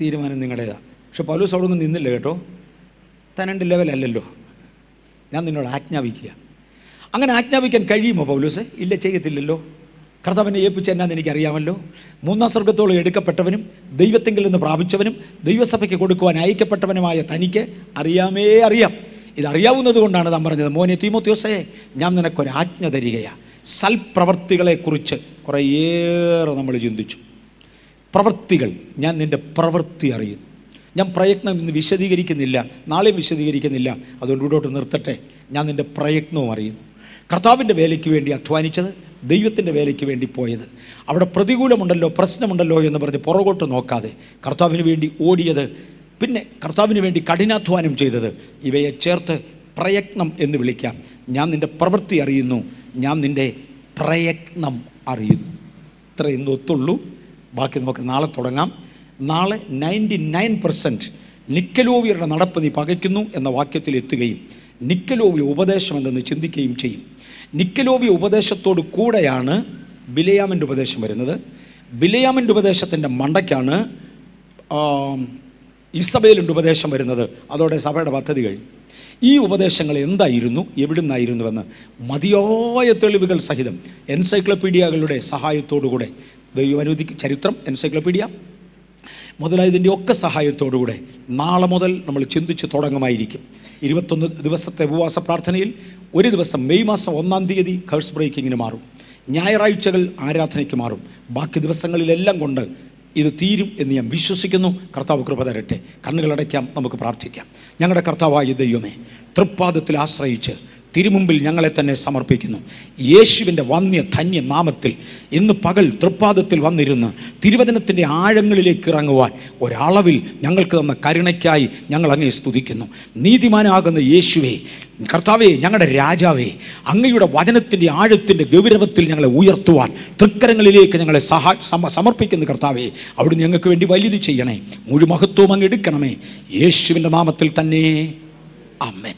S1: തീരുമാനം നിങ്ങളുടേതാണ്. പക്ഷെ പൗലൂസ് അവിടെ നിന്നില്ല കേട്ടോ. തന്നെ ലെവലല്ലല്ലോ ഞാൻ നിന്നോട് ആജ്ഞാപിക്കുക. അങ്ങനെ ആജ്ഞാപിക്കാൻ കഴിയുമോ പൗലോസ്? ഇല്ല ചെയ്യത്തില്ലല്ലോ. കർത്താവിനെ ഏൽപ്പിച്ച എന്നാന്ന് എനിക്കറിയാമല്ലോ. മൂന്നാം സ്വർഗത്തോളം എടുക്കപ്പെട്ടവനും ദൈവത്തെങ്കിൽ നിന്ന് പ്രാപിച്ചവനും ദൈവസഭയ്ക്ക് കൊടുക്കുവാൻ അയക്കപ്പെട്ടവനുമായ തനിക്ക് അറിയാമേ അറിയാം. ഇതറിയാവുന്നത് കൊണ്ടാണ് താൻ പറഞ്ഞത് മോനെ തീമോത്യോസേ ഞാൻ നിനക്കൊരു ആജ്ഞ തരികയാണ് സൽപ്രവർത്തികളെക്കുറിച്ച് കുറേയേറെ നമ്മൾ ചിന്തിച്ചു. പ്രവൃത്തികൾ ഞാൻ നിന്റെ പ്രവൃത്തി അറിയുന്നു. ഞാൻ പ്രയത്നം ഇന്ന് വിശദീകരിക്കുന്നില്ല നാളെയും വിശദീകരിക്കുന്നില്ല. അതുകൊണ്ട് ഇവിടോട്ട് നിർത്തട്ടെ. ഞാൻ നിന്റെ പ്രയത്നവും അറിയുന്നു. കർത്താവിന്റെ വേലയ്ക്ക് വേണ്ടി അധ്വാനിച്ചത് ദൈവത്തിന്റെ വേലയ്ക്ക് വേണ്ടി പോയത്. അവിടെ പ്രതികൂലമുണ്ടല്ലോ പ്രശ്നമുണ്ടല്ലോ എന്ന് പറഞ്ഞ് പുറകോട്ട് നോക്കാതെ കർത്താവിന് വേണ്ടി ഓടിയത് പിന്നെ കർത്താവിന് വേണ്ടി കഠിനാധ്വാനം ചെയ്തത്. ഇവയെ ചേർത്ത് പ്രയത്നം എന്ന് വിളിക്കാം. ഞാൻ നിന്റെ പ്രവൃത്തി അറിയുന്നു. ഞാൻ നിന്റെ പ്രയത്നം അറിയുന്നു. ഇത്ര ഇന്ന് ഒത്തുള്ളൂ. ബാക്കി നമുക്ക് നാളെ തുടങ്ങാം. നാളെ നയന്റി നയൻ പെർസെന്റ് നിക്കലോവിയരുടെ നടപ്പ് നീ പകയ്ക്കുന്നു എന്ന വാക്യത്തിൽ എത്തുകയും നിക്കലോവിയ ഉപദേശം എന്തെന്ന് ചിന്തിക്കുകയും ചെയ്യും. നിക്കലോവിയ ഉപദേശത്തോട് കൂടെയാണ് ബിലയാമിന്റെ ഉപദേശം വരുന്നത്. ബിലയാമിന്റെ ഉപദേശത്തിന്റെ മണ്ടയ്ക്കാണ് ഇസബേലിന്റെ ഉപദേശം വരുന്നത്. അതോടെ സഭയുടെ പദ്ധതി കഴിഞ്ഞു. ഈ ഉപദേശങ്ങൾ എന്തായിരുന്നു എവിടുന്നായിരുന്നുവെന്ന് മതിയായ തെളിവുകൾ സഹിതം എൻസൈക്ലോപീഡിയകളുടെ സഹായത്തോടുകൂടെ ദൈവം അനുവദിക്കും. ചരിത്രം എൻസൈക്ലോപീഡിയ. മുതലായതിന്റെ ഒക്കെ സഹായത്തോടുകൂടെ നാളെ മുതൽ നമ്മൾ ചിന്തിച്ച് തുടങ്ങുമായിരിക്കും. ഇരുപത്തൊന്ന് ദിവസത്തെ ഉപവാസ പ്രാർത്ഥനയിൽ ഒരു ദിവസം മെയ് മാസം ഒന്നാം തീയതി കേഴ്സ് ബ്രേക്കിങ്ങിന് മാറും. ഞായറാഴ്ചകൾ ആരാധനയ്ക്ക് മാറും. ബാക്കി ദിവസങ്ങളിലെല്ലാം കൊണ്ട് ഇത് തീരും എന്ന് ഞാൻ വിശ്വസിക്കുന്നു. കർത്താവ് കൃപ തരട്ടെ. കണ്ണുകളടയ്ക്കാം നമുക്ക് പ്രാർത്ഥിക്കാം. ഞങ്ങളുടെ കർത്താവായ ദൈവമേ തൃപ്പാദത്തിൽ ആശ്രയിച്ച് തിരുമുമ്പിൽ ഞങ്ങളെ തന്നെ സമർപ്പിക്കുന്നു. യേശുവിന്റെ വന്യ ധന്യ നാമത്തിൽ ഇന്ന് പകൽ തൃപ്പാദത്തിൽ വന്നിരുന്ന് തിരുവചനത്തിന്റെ ആഴങ്ങളിലേക്ക് ഇറങ്ങുവാൻ ഒരളവിൽ ഞങ്ങൾക്ക് തന്ന കരുണയ്ക്കായി ഞങ്ങൾ അങ്ങേ സ്തുതിക്കുന്നു. നീതിമാനാകുന്ന യേശുവേ കർത്താവേ ഞങ്ങളുടെ രാജാവേ അങ്ങയുടെ വചനത്തിന്റെ ആഴത്തിന്റെ ഗൗരവത്തിൽ ഞങ്ങളെ ഉയർത്തുവാൻ തൃക്കരങ്ങളിലേക്ക് ഞങ്ങളെ സഹാ സമ- സമർപ്പിക്കുന്ന കർത്താവേ. അവിടുന്ന് ഞങ്ങൾക്ക് വേണ്ടി വലുത് ചെയ്യണേ. മുഴുമഹത്വം അങ്ങ് എടുക്കണമേ. യേശുവിന്റെ നാമത്തിൽ തന്നെ. അമ്മൻ